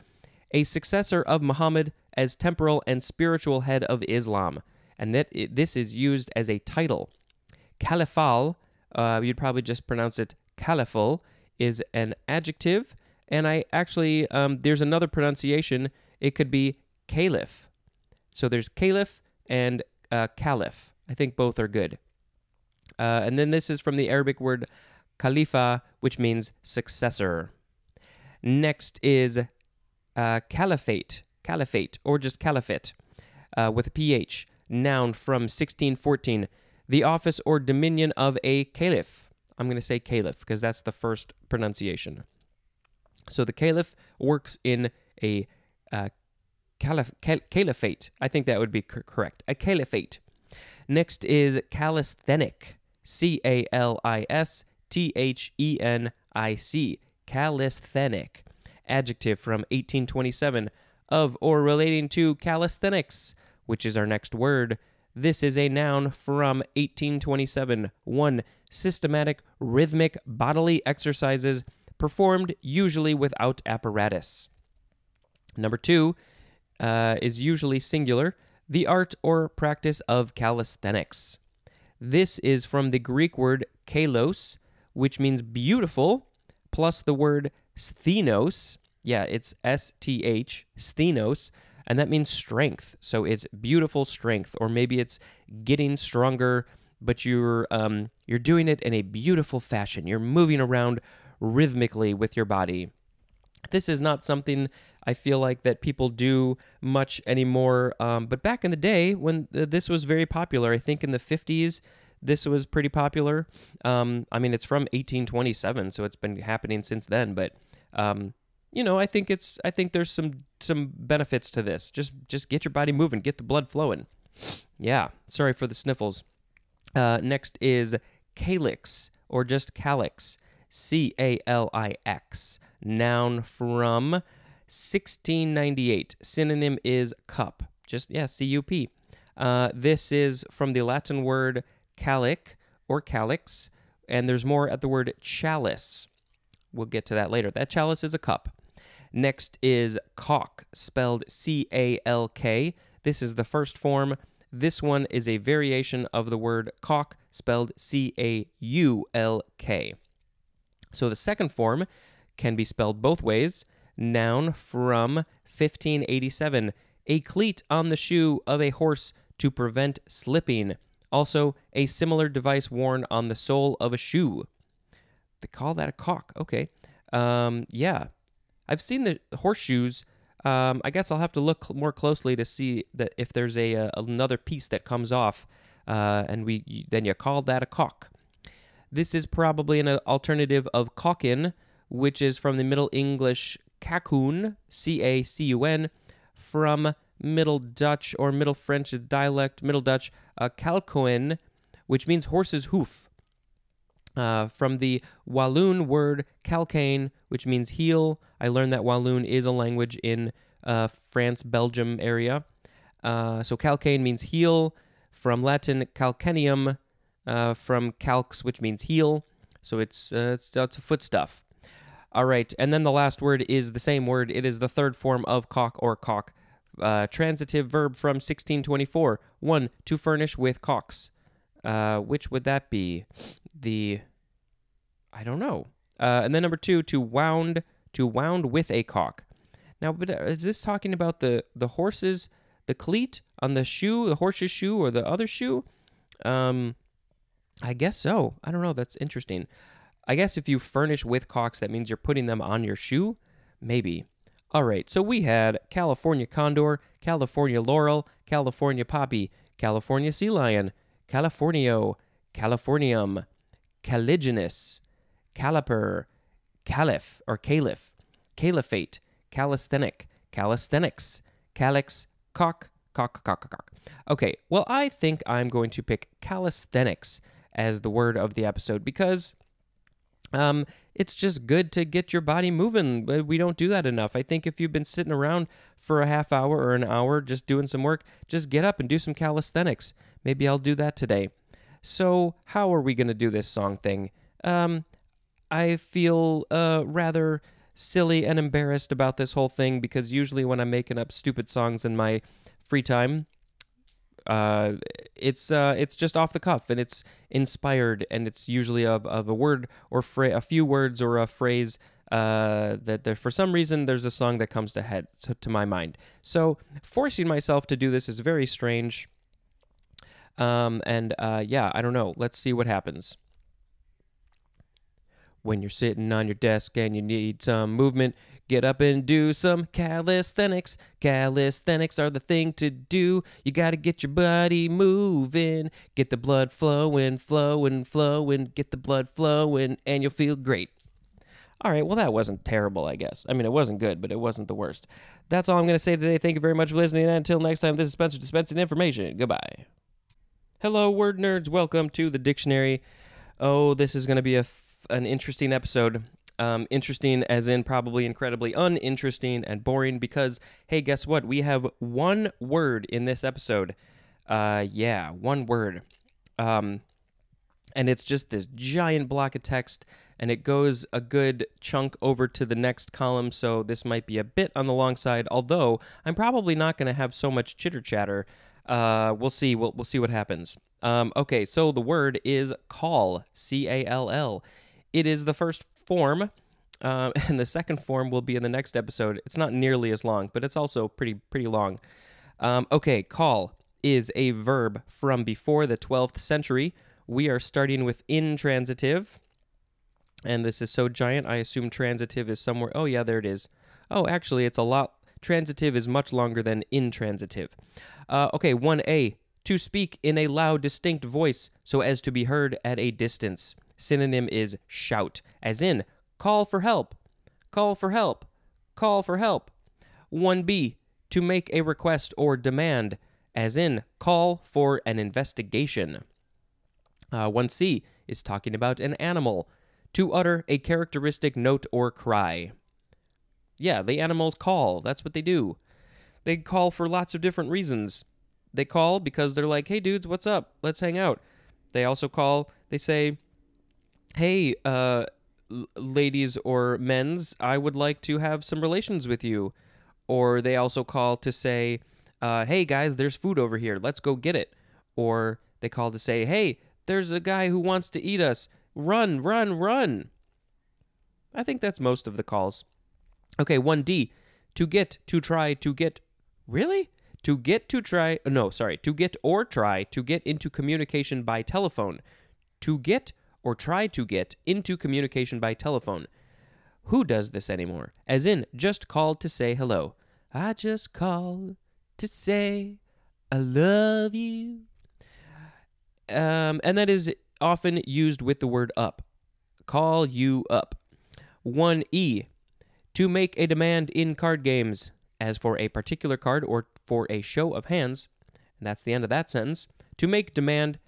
a successor of Muhammad as temporal and spiritual head of Islam, and that it, this is used as a title. Caliphal, uh, you'd probably just pronounce it caliphal, is an adjective, and I actually um, there's another pronunciation. It could be caliph. So there's caliph and uh, caliph. I think both are good. Uh, and then this is from the Arabic word khalifa, which means successor. Next is uh, caliphate, caliphate, or just caliphate uh, with a ph, noun from 1614, the office or dominion of a caliph. I'm going to say caliph because that's the first pronunciation. So the caliph works in a uh, caliph- cal- caliphate. I think that would be cor- correct. A caliphate. Next is calisthenic. C A L I S T H E N I C. Calisthenic. Adjective from 1827 of or relating to calisthenics, which is our next word. This is a noun from 1827. One, systematic rhythmic bodily exercises performed usually without apparatus. Number two uh, is usually singular, the art or practice of calisthenics. This is from the Greek word kalos, which means beautiful, plus the word sthenos. Yeah, it's S T H, sthenos, and that means strength. So it's beautiful strength, or maybe it's getting stronger, but you're um, you're doing it in a beautiful fashion. You're moving around rhythmically with your body. This is not something I feel like that people do much anymore. Um, but back in the day when th- this was very popular, I think in the 50s, this was pretty popular. Um, I mean, it's from 1827, so it's been happening since then. But um, you know, I think it's I think there's some some benefits to this. Just just get your body moving, get the blood flowing. Yeah, sorry for the sniffles. Uh, next is calix or just calix, C A L I X, noun from 1698. Synonym is cup. Just, yeah, C U P. Uh, this is from the Latin word calic or calix, and there's more at the word chalice. We'll get to that later. That chalice is a cup. Next is calk, spelled C A L K. This is the first form. This one is a variation of the word caulk, spelled C A U L K. So the second form can be spelled both ways. Noun from 1587, a cleat on the shoe of a horse to prevent slipping. Also, a similar device worn on the sole of a shoe. They call that a calk. Okay. Um, yeah. I've seen the horseshoes. Um, I guess I'll have to look more closely to see that if there's a, uh another piece that comes off, uh, and we then you call that a calk. This is probably an alternative of calkin, which is from the Middle English cacun, C A C U N, from Middle Dutch or Middle French dialect, Middle Dutch, uh, which means horse's hoof. Uh, from the Walloon word calcane, which means heel. I learned that Walloon is a language in uh, France, Belgium area. Uh, so calcane means heel. From Latin calcaneum, uh, from calx, which means heel. So it's, uh, it's, it's foot stuff. All right, and then the last word is the same word. It is the third form of calk or cock. Uh, transitive verb from 1624. One, to furnish with calks. Uh, which would that be? The I don't know. Uh, and then number two, to wound to wound with a calk. Now, but uh, is this talking about the the horses, the cleat on the shoe, the horse's shoe, or the other shoe? Um, I guess so. I don't know. That's interesting. I guess if you furnish with caulks, that means you're putting them on your shoe. Maybe. All right. So we had California condor, California laurel, California poppy, California sea lion, Californio, Californium, caliginous, caliper, caliph or caliph, caliphate, calisthenic, calisthenics, calix, calk, calk, calk, calk. Okay, well, I think I'm going to pick calisthenics as the word of the episode because um, it's just good to get your body moving. But we don't do that enough. I think if you've been sitting around for a half hour or an hour just doing some work, just get up and do some calisthenics. Maybe I'll do that today. So, how are we going to do this song thing? Um, I feel uh, rather silly and embarrassed about this whole thing because usually when I'm making up stupid songs in my free time, uh, it's uh, it's just off the cuff and it's inspired and it's usually of, of a word or fra- a few words or a phrase uh, that for some reason there's a song that comes to head to, to my mind. So forcing myself to do this is very strange. Um, and uh, yeah, I don't know. Let's see what happens. When you're sitting on your desk and you need some movement, get up and do some calisthenics. Calisthenics are the thing to do. You got to get your body moving, get the blood flowing, flowing, flowing, get the blood flowing, and you'll feel great. All right, well, that wasn't terrible, I guess. I mean, it wasn't good, but it wasn't the worst. That's all I'm going to say today. Thank you very much for listening. And until next time, this is Spencer dispensing information. Goodbye. Hello, word nerds. Welcome to the dictionary. Oh, this is going to be a f- an interesting episode. Um, interesting, as in probably incredibly uninteresting and boring, because hey, guess what? We have one word in this episode. Uh, yeah, one word. Um, and it's just this giant block of text, and it goes a good chunk over to the next column. So this might be a bit on the long side, although I'm probably not going to have so much chitter chatter. Uh, we'll see. We'll we'll see what happens. Um, okay, so the word is call. C A L L. It is the first form, uh, and the second form will be in the next episode. It's not nearly as long, but it's also pretty pretty long. Um, okay, call is a verb from before the 12th century. We are starting with intransitive, and this is so giant. I assume transitive is somewhere. Oh yeah, there it is. Oh, actually, it's a lot. Transitive is much longer than intransitive. Uh, okay, 1a. To speak in a loud, distinct voice so as to be heard at a distance. Synonym is shout, as in call for help, call for help, call for help. 1b. To make a request or demand, as in call for an investigation. Uh, 1c is talking about an animal. To utter a characteristic note or cry. Yeah, the animals call. That's what they do. They call for lots of different reasons. They call because they're like, hey, dudes, what's up? Let's hang out. They also call, they say, hey, uh, ladies or men's, I would like to have some relations with you. Or they also call to say, uh, hey guys, there's food over here. Let's go get it. Or they call to say, hey, there's a guy who wants to eat us. Run, run, run. I think that's most of the calls. Okay, 1D. To get, to try, to get. Really? To get to try. No, sorry. To get or try to get into communication by telephone. To get or try to get into communication by telephone. Who does this anymore? As in, just called to say hello. I just called to say I love you. Um, and that is often used with the word up. Call you up. 1E. To make a demand in card games, as for a particular card or for a show of hands. And that's the end of that sentence. To make demand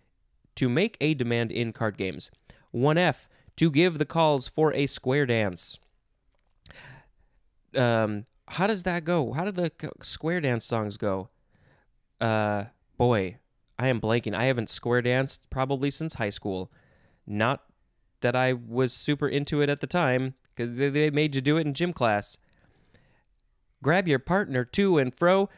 to make a demand in card games. 1F. To give the calls for a square dance. Um, how does that go? How do the square dance songs go? Uh, boy, I am blanking. I haven't square danced probably since high school. Not that I was super into it at the time, because they made you do it in gym class. Grab your partner to and fro,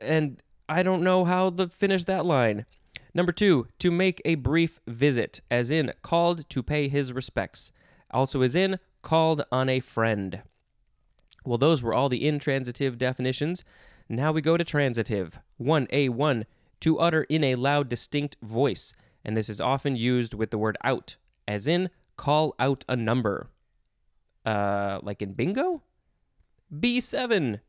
and I don't know how to finish that line. Number two, to make a brief visit, as in called to pay his respects. Also, as in called on a friend. Well, those were all the intransitive definitions. Now we go to transitive. 1A1, to utter in a loud, distinct voice, and this is often used with the word out, as in call out a number. Uh, like in bingo? B7.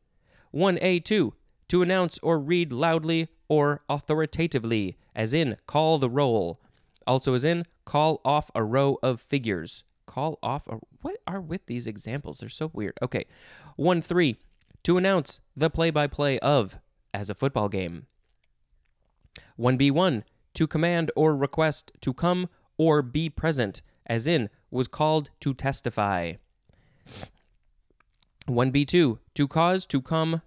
1A2, to announce or read loudly or authoritatively, as in call the roll. Also, as in call off a row of figures. Call off a. What are with these examples? They're so weird. Okay. 1 3. To announce the play by play of, as a football game. 1B1. To command or request to come or be present, as in was called to testify. 1B2. To cause to come.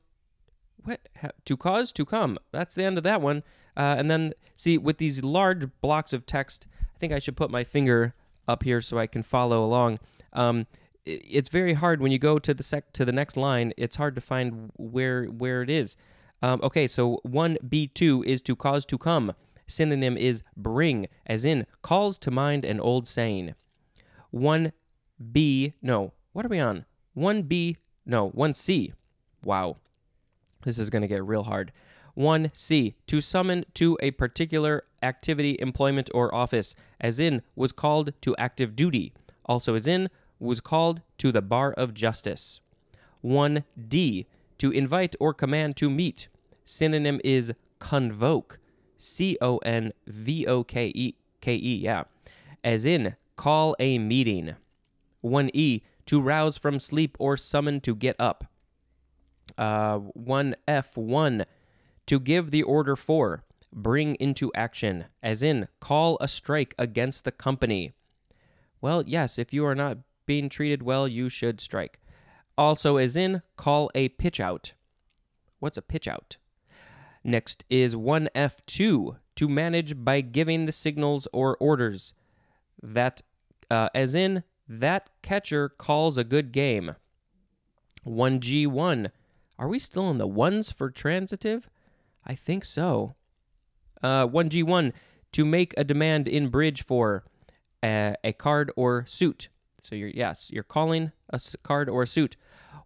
What? To cause to come. That's the end of that one. Uh, and then, see, with these large blocks of text, I think I should put my finger up here so I can follow along. Um, it's very hard when you go to the sec to the next line. It's hard to find where where it is. Um, okay, so one B two is to cause to come. Synonym is bring, as in calls to mind an old saying. One B no, what are we on? One B no one C. Wow, this is going to get real hard. 1C, to summon to a particular activity, employment, or office, as in was called to active duty, also as in was called to the bar of justice. 1D, to invite or command to meet, synonym is convoke, C O N V O K E, K E, yeah, as in call a meeting. 1E, to rouse from sleep or summon to get up. Uh, 1F1, to give the order for, bring into action, as in call a strike against the company. Well, yes, if you are not being treated well, you should strike. Also, as in call a pitch out. What's a pitch out? Next is 1F2 to manage by giving the signals or orders. That, uh, as in, that catcher calls a good game. 1G1. Are we still in the ones for transitive? I think so. Uh, 1G1 to make a demand in bridge for a, a card or suit. So you're yes, you're calling a card or a suit.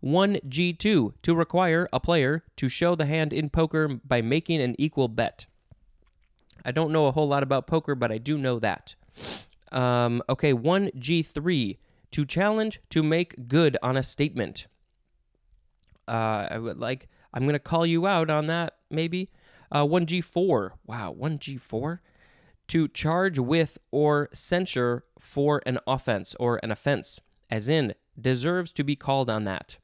1G2 to require a player to show the hand in poker by making an equal bet. I don't know a whole lot about poker, but I do know that. Um, okay, 1G3 to challenge to make good on a statement. Uh, I would like I'm to call you out on that, maybe. Uh, 1G4. Wow, 1G4? To charge with or censure for an offense or an offense, as in, deserves to be called on that.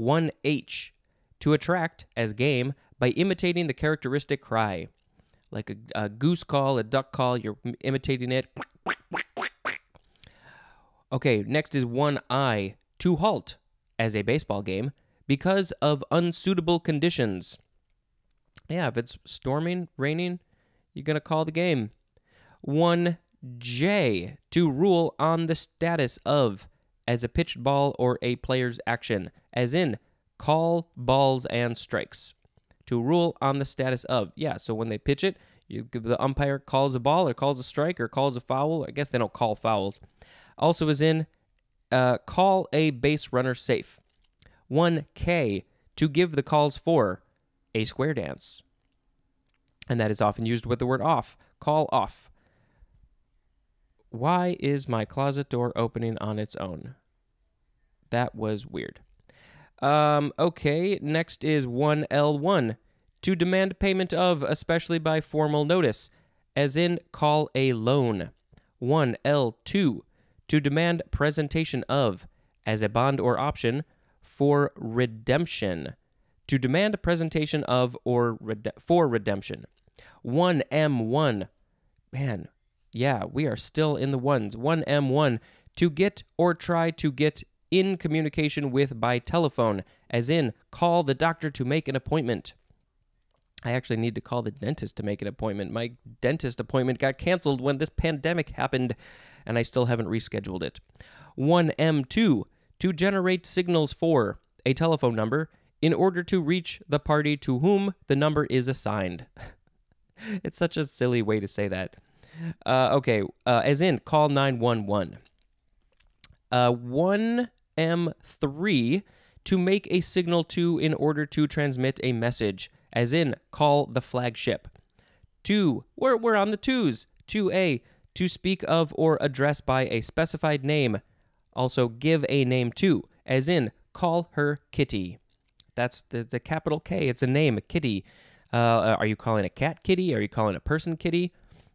1H. To attract, as game, by imitating the characteristic cry. Like a, a goose call, a duck call, you're imitating it. Okay, next is 1I. To halt, as a baseball game, because of unsuitable conditions. Yeah, if it's storming, raining, you're going to call the game. 1J, to rule on the status of as a pitched ball or a player's action, as in call balls and strikes. to rule on the status of. Yeah, so when they pitch it, you the umpire calls a ball or calls a strike or calls a foul. I guess they don't call fouls. Also is in uh, call a base runner safe. 1K to give the calls for a square dance. And that is often used with the word off. Call off. Why is my closet door opening on its own? That was weird. Um, okay, next is 1L1 to demand payment of, especially by formal notice, as in call a loan. 1L2 to demand presentation of, as a bond or option, for redemption. To demand a presentation of or rede- for redemption. 1M1. Man, yeah, we are still in the ones. 1M1. To get or try to get in communication with by telephone, as in call the doctor to make an appointment. I actually need to call the dentist to make an appointment. My dentist appointment got canceled when this pandemic happened, and I still haven't rescheduled it. 1M2 to generate signals for a telephone number in order to reach the party to whom the number is assigned. it's such a silly way to say that. Uh, okay, uh, as in call 911. Uh, 1M3 to make a signal to in order to transmit a message, as in call the flagship. 2. We're, we're on the twos. 2A to speak of or address by a specified name. Also, give a name to, as in call her Kitty. That's the, the capital K. It's a name, a Kitty. Uh, are you calling a cat kitty? Are you calling a person kitty?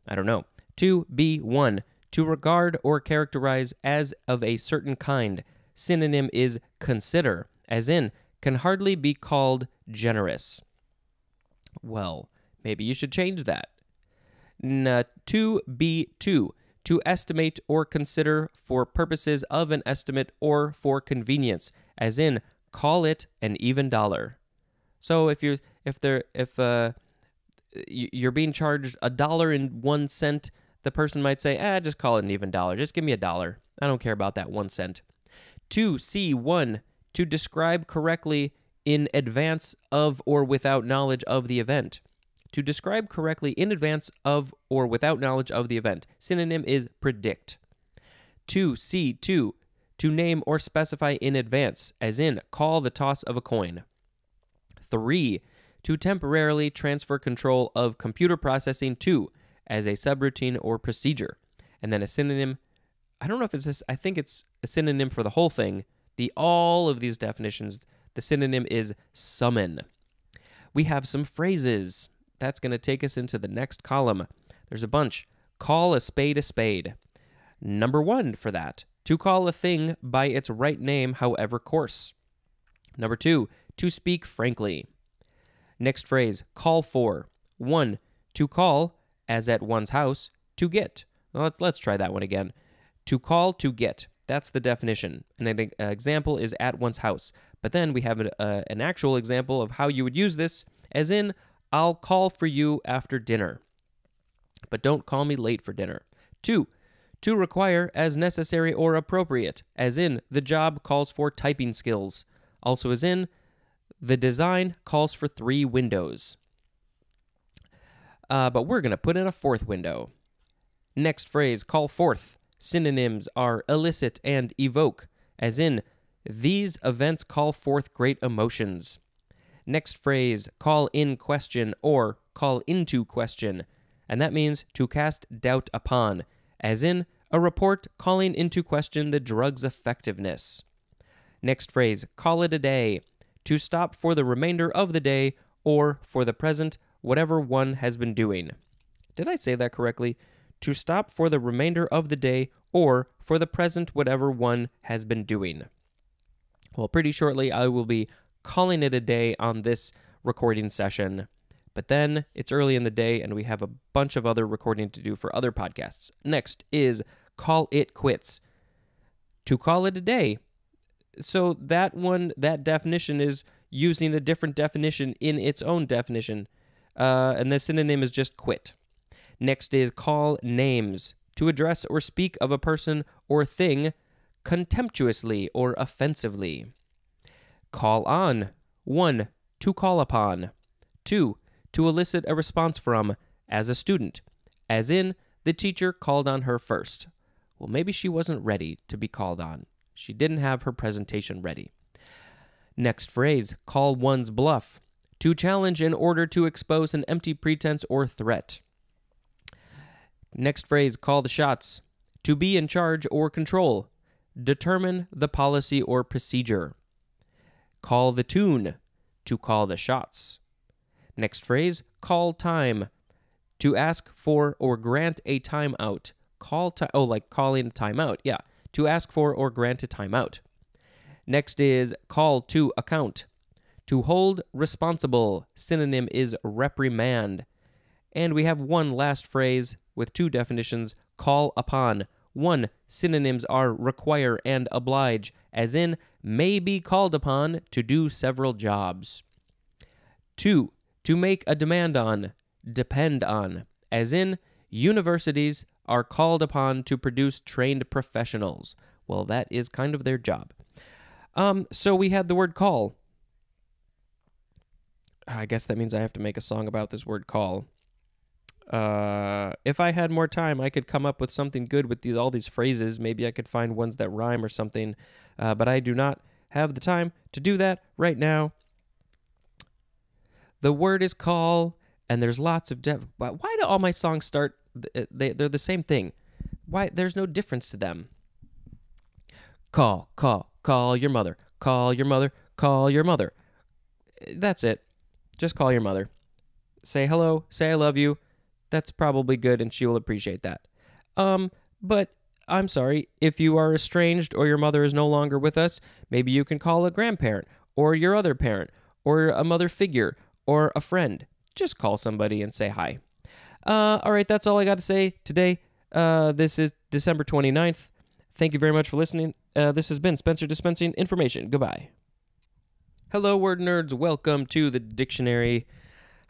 I don't know. To be one, To regard or characterize as of a certain kind. Synonym is consider, as in, can hardly be called generous. Well, maybe you should change that. N- 2B2. To estimate or consider for purposes of an estimate or for convenience, as in, call it an even dollar. So if you're if there if uh you're being charged a dollar and one cent, the person might say, "Ah, just call it an even dollar. Just give me a dollar. I don't care about that one cent." Two C one to describe correctly in advance of or without knowledge of the event. To describe correctly in advance of or without knowledge of the event. Synonym is predict. 2C2 to name or specify in advance, as in call the toss of a coin. 3. To temporarily transfer control of computer processing to as a subroutine or procedure. And then a synonym, I don't know if it's this, I think it's a synonym for the whole thing. The all of these definitions, the synonym is summon. We have some phrases. That's going to take us into the next column. There's a bunch. Call a spade a spade. Number one for that, to call a thing by its right name, however coarse. Number two, to speak frankly. Next phrase, call for. One, to call, as at one's house, to get. Well, let's try that one again. To call, to get. That's the definition. And an example is at one's house. But then we have uh, an actual example of how you would use this, as in, I'll call for you after dinner. But don't call me late for dinner. Two, to require as necessary or appropriate, as in, the job calls for typing skills. Also, as in, the design calls for three windows. Uh, but we're going to put in a fourth window. Next phrase, call forth. Synonyms are elicit and evoke, as in, these events call forth great emotions. Next phrase, call in question or call into question, and that means to cast doubt upon, as in, a report calling into question the drug's effectiveness. Next phrase, call it a day, to stop for the remainder of the day or for the present, whatever one has been doing. Did I say that correctly? To stop for the remainder of the day or for the present, whatever one has been doing. Well, pretty shortly, I will be calling it a day on this recording session. But then it's early in the day and we have a bunch of other recording to do for other podcasts. Next is call it quits. To call it a day. So that one, that definition is using a different definition in its own definition. Uh, and the synonym is just quit. Next is call names. To address or speak of a person or thing contemptuously or offensively. Call on. 1. To call upon. Two, to elicit a response from, as a student, as in, the teacher called on her first. Well, maybe she wasn't ready to be called on. She didn't have her presentation ready. Next phrase, call one's bluff. To challenge in order to expose an empty pretense or threat. Next phrase, call the shots. To be in charge or control. Determine the policy or procedure. Call the tune. To call the shots. Next phrase, call time. To ask for or grant a timeout. Call time. Oh, like calling timeout. Yeah. To ask for or grant a timeout. Next is call to account. To hold responsible. Synonym is reprimand. And we have one last phrase with two definitions call upon. One, synonyms are require and oblige, as in may be called upon to do several jobs. Two, to make a demand on, depend on, as in universities are called upon to produce trained professionals. Well, that is kind of their job. Um, so we had the word call. I guess that means I have to make a song about this word call. Uh, if I had more time, I could come up with something good with these all these phrases. Maybe I could find ones that rhyme or something. Uh, but I do not have the time to do that right now. The word is call, and there's lots of depth. Why do all my songs start? They they're the same thing. Why there's no difference to them. Call, call, call your mother. Call your mother. Call your mother. That's it. Just call your mother. Say hello. Say I love you. That's probably good, and she will appreciate that. Um, but I'm sorry, if you are estranged or your mother is no longer with us, maybe you can call a grandparent or your other parent or a mother figure or a friend. Just call somebody and say hi. Uh, all right, that's all I got to say today. Uh, this is December 29th. Thank you very much for listening. Uh, this has been Spencer dispensing information. Goodbye. Hello, word nerds. Welcome to the dictionary.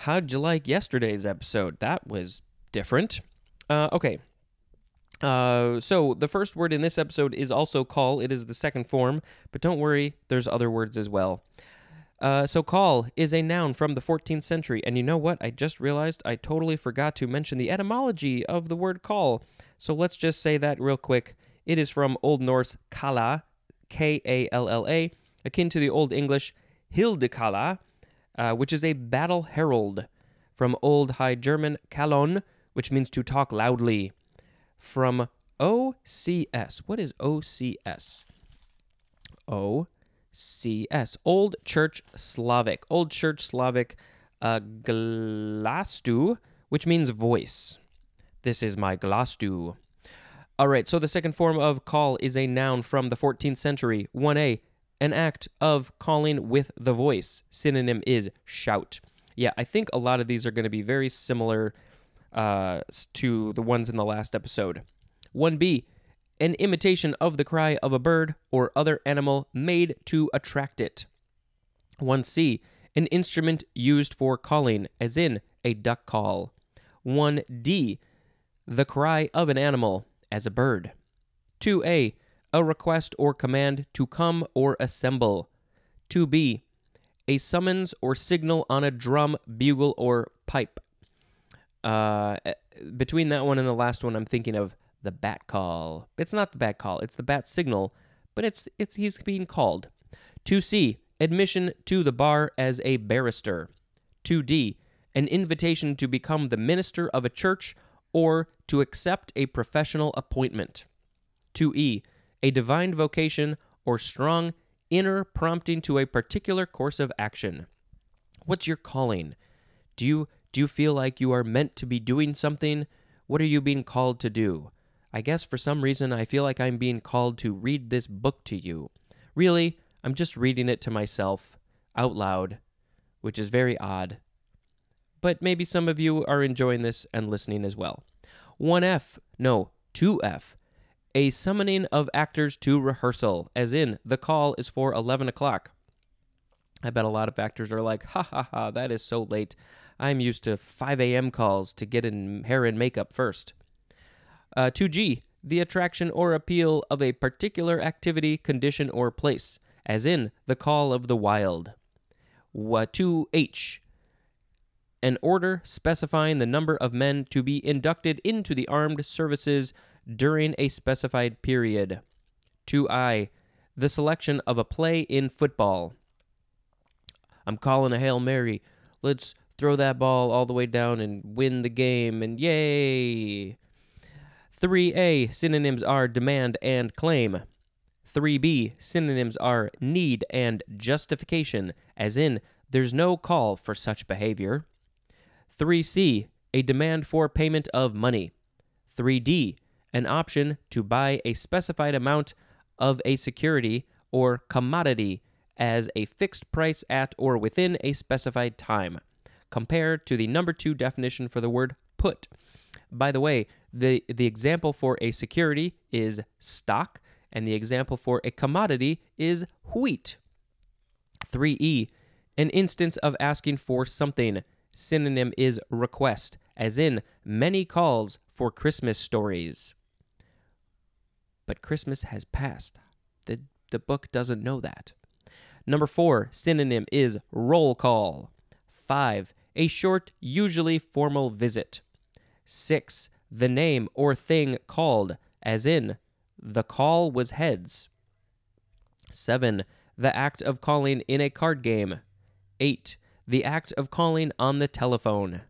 How'd you like yesterday's episode? That was different. Uh, okay. Uh, so the first word in this episode is also call. It is the second form, but don't worry, there's other words as well. Uh, so call is a noun from the 14th century, and you know what? I just realized I totally forgot to mention the etymology of the word call. So let's just say that real quick. It is from Old Norse kalla, K A L L A, akin to the Old English hildecalla, uh, which is a battle herald, from Old High German kalon, which means to talk loudly, from OCS. What is OCS? OCS, Old Church Slavic. Old Church Slavic uh, glastu, which means voice. This is my glastu. All right, so the second form of call is a noun from the 14th century. 1a, an act of calling with the voice. Synonym is shout. Yeah, I think a lot of these are going to be very similar uh, to the ones in the last episode. 1b, an imitation of the cry of a bird or other animal made to attract it. 1c, an instrument used for calling, as in a duck call. 1d, the cry of an animal, as a bird. 2a, a request or command to come or assemble. 2b, a summons or signal on a drum, bugle, or pipe. Uh, between that one and the last one, I'm thinking of the bat call. It's not the bat call; it's the bat signal, but it's it's he's being called. 2c, admission to the bar as a barrister. 2d, an invitation to become the minister of a church or to accept a professional appointment. 2e, a divine vocation, or strong inner prompting to a particular course of action. What's your calling? Do you do you feel like you are meant to be doing something? What are you being called to do? I guess for some reason I feel like I'm being called to read this book to you. Really, I'm just reading it to myself out loud, which is very odd. But maybe some of you are enjoying this and listening as well. 1F, no, 2F, a summoning of actors to rehearsal, as in, the call is for 11 o'clock. I bet a lot of actors are like, ha ha ha, that is so late. I'm used to 5 a.m. calls to get in hair and makeup first. Uh, 2G, the attraction or appeal of a particular activity, condition, or place, as in the call of the wild. 2H, an order specifying the number of men to be inducted into the armed services during a specified period. 2i. The selection of a play in football. I'm calling a Hail Mary. Let's throw that ball all the way down and win the game, and yay! 3a. Synonyms are demand and claim. 3b. Synonyms are need and justification, as in, there's no call for such behavior. 3c. A demand for payment of money. 3d. An option to buy a specified amount of a security or commodity as a fixed price at or within a specified time, compared to the number two definition for the word put. By the way, the, the example for a security is stock, and the example for a commodity is wheat. 3e, an instance of asking for something. Synonym is request, as in many calls for Christmas stories. But Christmas has passed. The, the book doesn't know that. Number four, synonym is roll call. Five, a short, usually formal visit. Six, the name or thing called, as in, the call was heads. 7. The act of calling in a card game. 8. The act of calling on the telephone.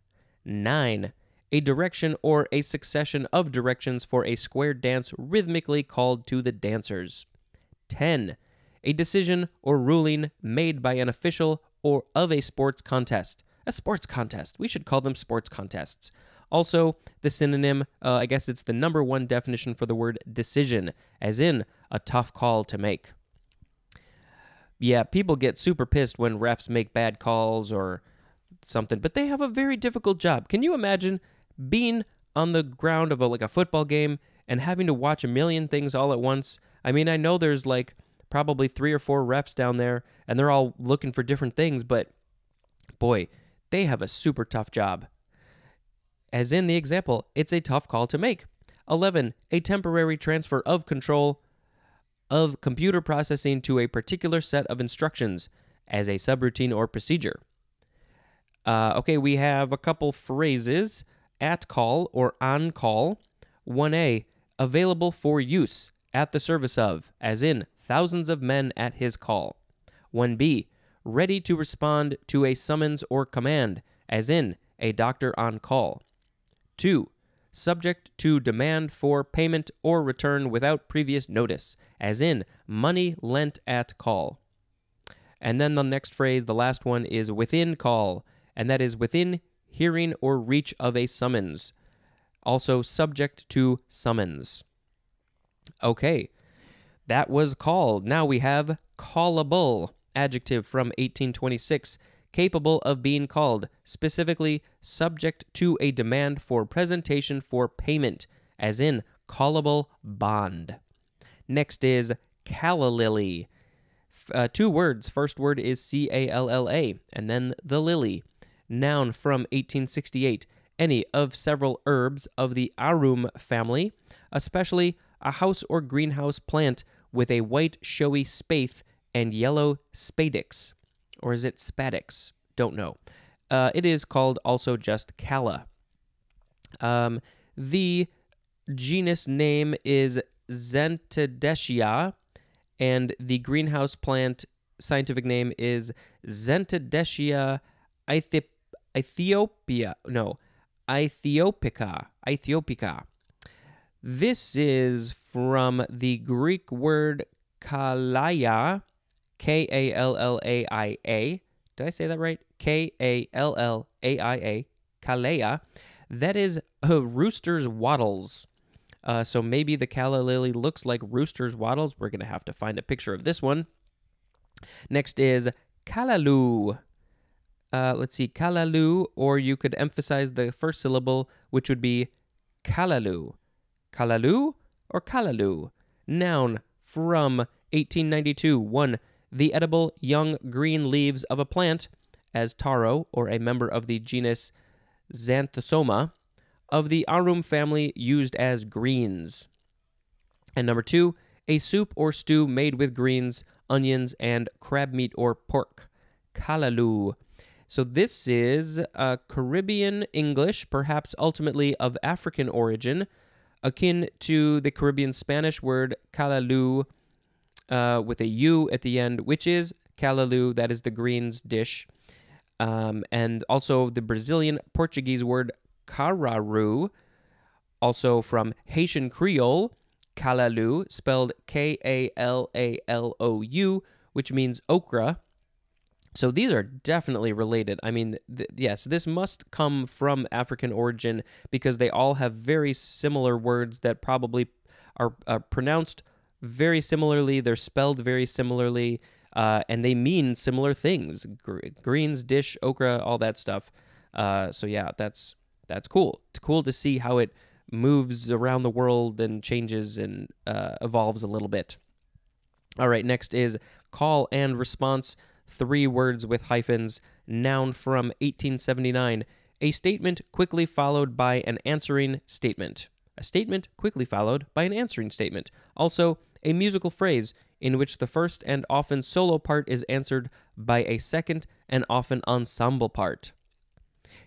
9. A direction or a succession of directions for a square dance rhythmically called to the dancers. 10. A decision or ruling made by an official or of a sports contest. A sports contest. We should call them sports contests. Also, the synonym, uh, I guess it's the number one definition for the word decision, as in a tough call to make. Yeah, people get super pissed when refs make bad calls or something, but they have a very difficult job. Can you imagine being on the ground of a, like a football game and having to watch a million things all at once? I mean, I know there's like probably three or four refs down there and they're all looking for different things, but boy, they have a super tough job. As in the example, it's a tough call to make. 11. A temporary transfer of control of computer processing to a particular set of instructions as a subroutine or procedure. Uh, okay, we have a couple phrases at call or on call. 1a, available for use at the service of, as in thousands of men at his call. 1b, ready to respond to a summons or command, as in a doctor on call. 2. Subject to demand for payment or return without previous notice, as in money lent at call. And then the next phrase, the last one, is within call, and that is within hearing or reach of a summons. Also subject to summons. Okay, that was called. Now we have callable, adjective from 1826 capable of being called, specifically subject to a demand for presentation for payment, as in callable bond. Next is calla. Uh, two words. First word is C A L L A, and then the lily. Noun from 1868. Any of several herbs of the arum family, especially a house or greenhouse plant with a white showy spathe and yellow spadix or is it spadix? Don't know. Uh, it is called also just Calla. Um, the genus name is Zantedeschia, and the greenhouse plant scientific name is Zantedeschia Ethiopia. No, Ethiopica. Ethiopica. This is from the Greek word kallaia, K A L L A I A. Did I say that right? K A L L A I A. Kalea. That is uh, rooster's wattles. Uh, so maybe the calla lily looks like rooster's wattles. We're going to have to find a picture of this one. Next is callaloo. Uh, let's see, callaloo, or you could emphasize the first syllable, which would be callaloo. Callaloo or callaloo? Noun from 1892. One the edible young green leaves of a plant, as taro or a member of the genus Xanthosoma, of the arum family used as greens. And number two, a soup or stew made with greens, onions, and crab meat or pork. Callaloo. So this is a Caribbean English, perhaps ultimately of African origin, akin to the Caribbean Spanish word callaloo uh, with a U at the end, which is callaloo, that is the greens dish. Um, and also the Brazilian Portuguese word caruru, also from Haitian Creole, kalalou, spelled K A L A L O U, which means okra. So these are definitely related. I mean, th- yes, this must come from African origin because they all have very similar words that probably are uh, pronounced very similarly. They're spelled very similarly, uh, and they mean similar things. Gr- greens, dish, okra, all that stuff. Uh, so yeah, that's that's cool. It's cool to see how it moves around the world and changes and uh, evolves a little bit. All right, next is call and response three words with hyphens, noun from 1879, a statement quickly followed by an answering statement. A statement quickly followed by an answering statement. Also, a musical phrase in which the first and often solo part is answered by a second and often ensemble part.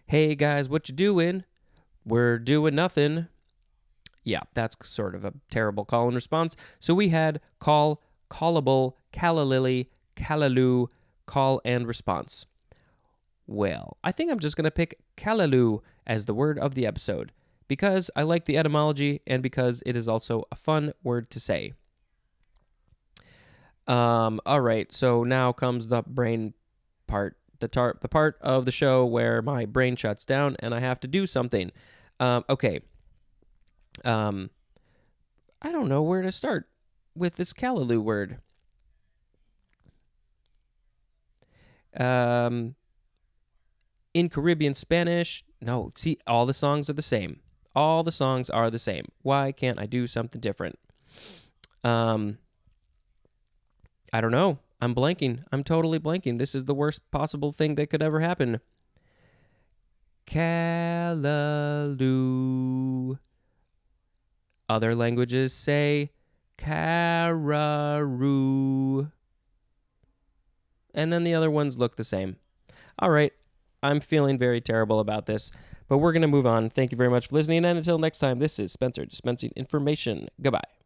Hey guys, what you doing? We're doing nothing. Yeah, that's sort of a terrible call and response. So we had call, callable, calla lily, callaloo, call and response. Well, I think I'm just going to pick callaloo as the word of the episode because I like the etymology and because it is also a fun word to say. Um, all right, so now comes the brain part, the tar- the part of the show where my brain shuts down and I have to do something. Um, okay. Um, I don't know where to start with this callaloo word. Um, in Caribbean Spanish, no, see, all the songs are the same. All the songs are the same. Why can't I do something different? Um, I don't know. I'm blanking. I'm totally blanking. This is the worst possible thing that could ever happen. Callaloo. Other languages say caruru and then the other ones look the same. All right, I'm feeling very terrible about this, but we're going to move on. Thank you very much for listening, and until next time, this is Spencer dispensing information. Goodbye.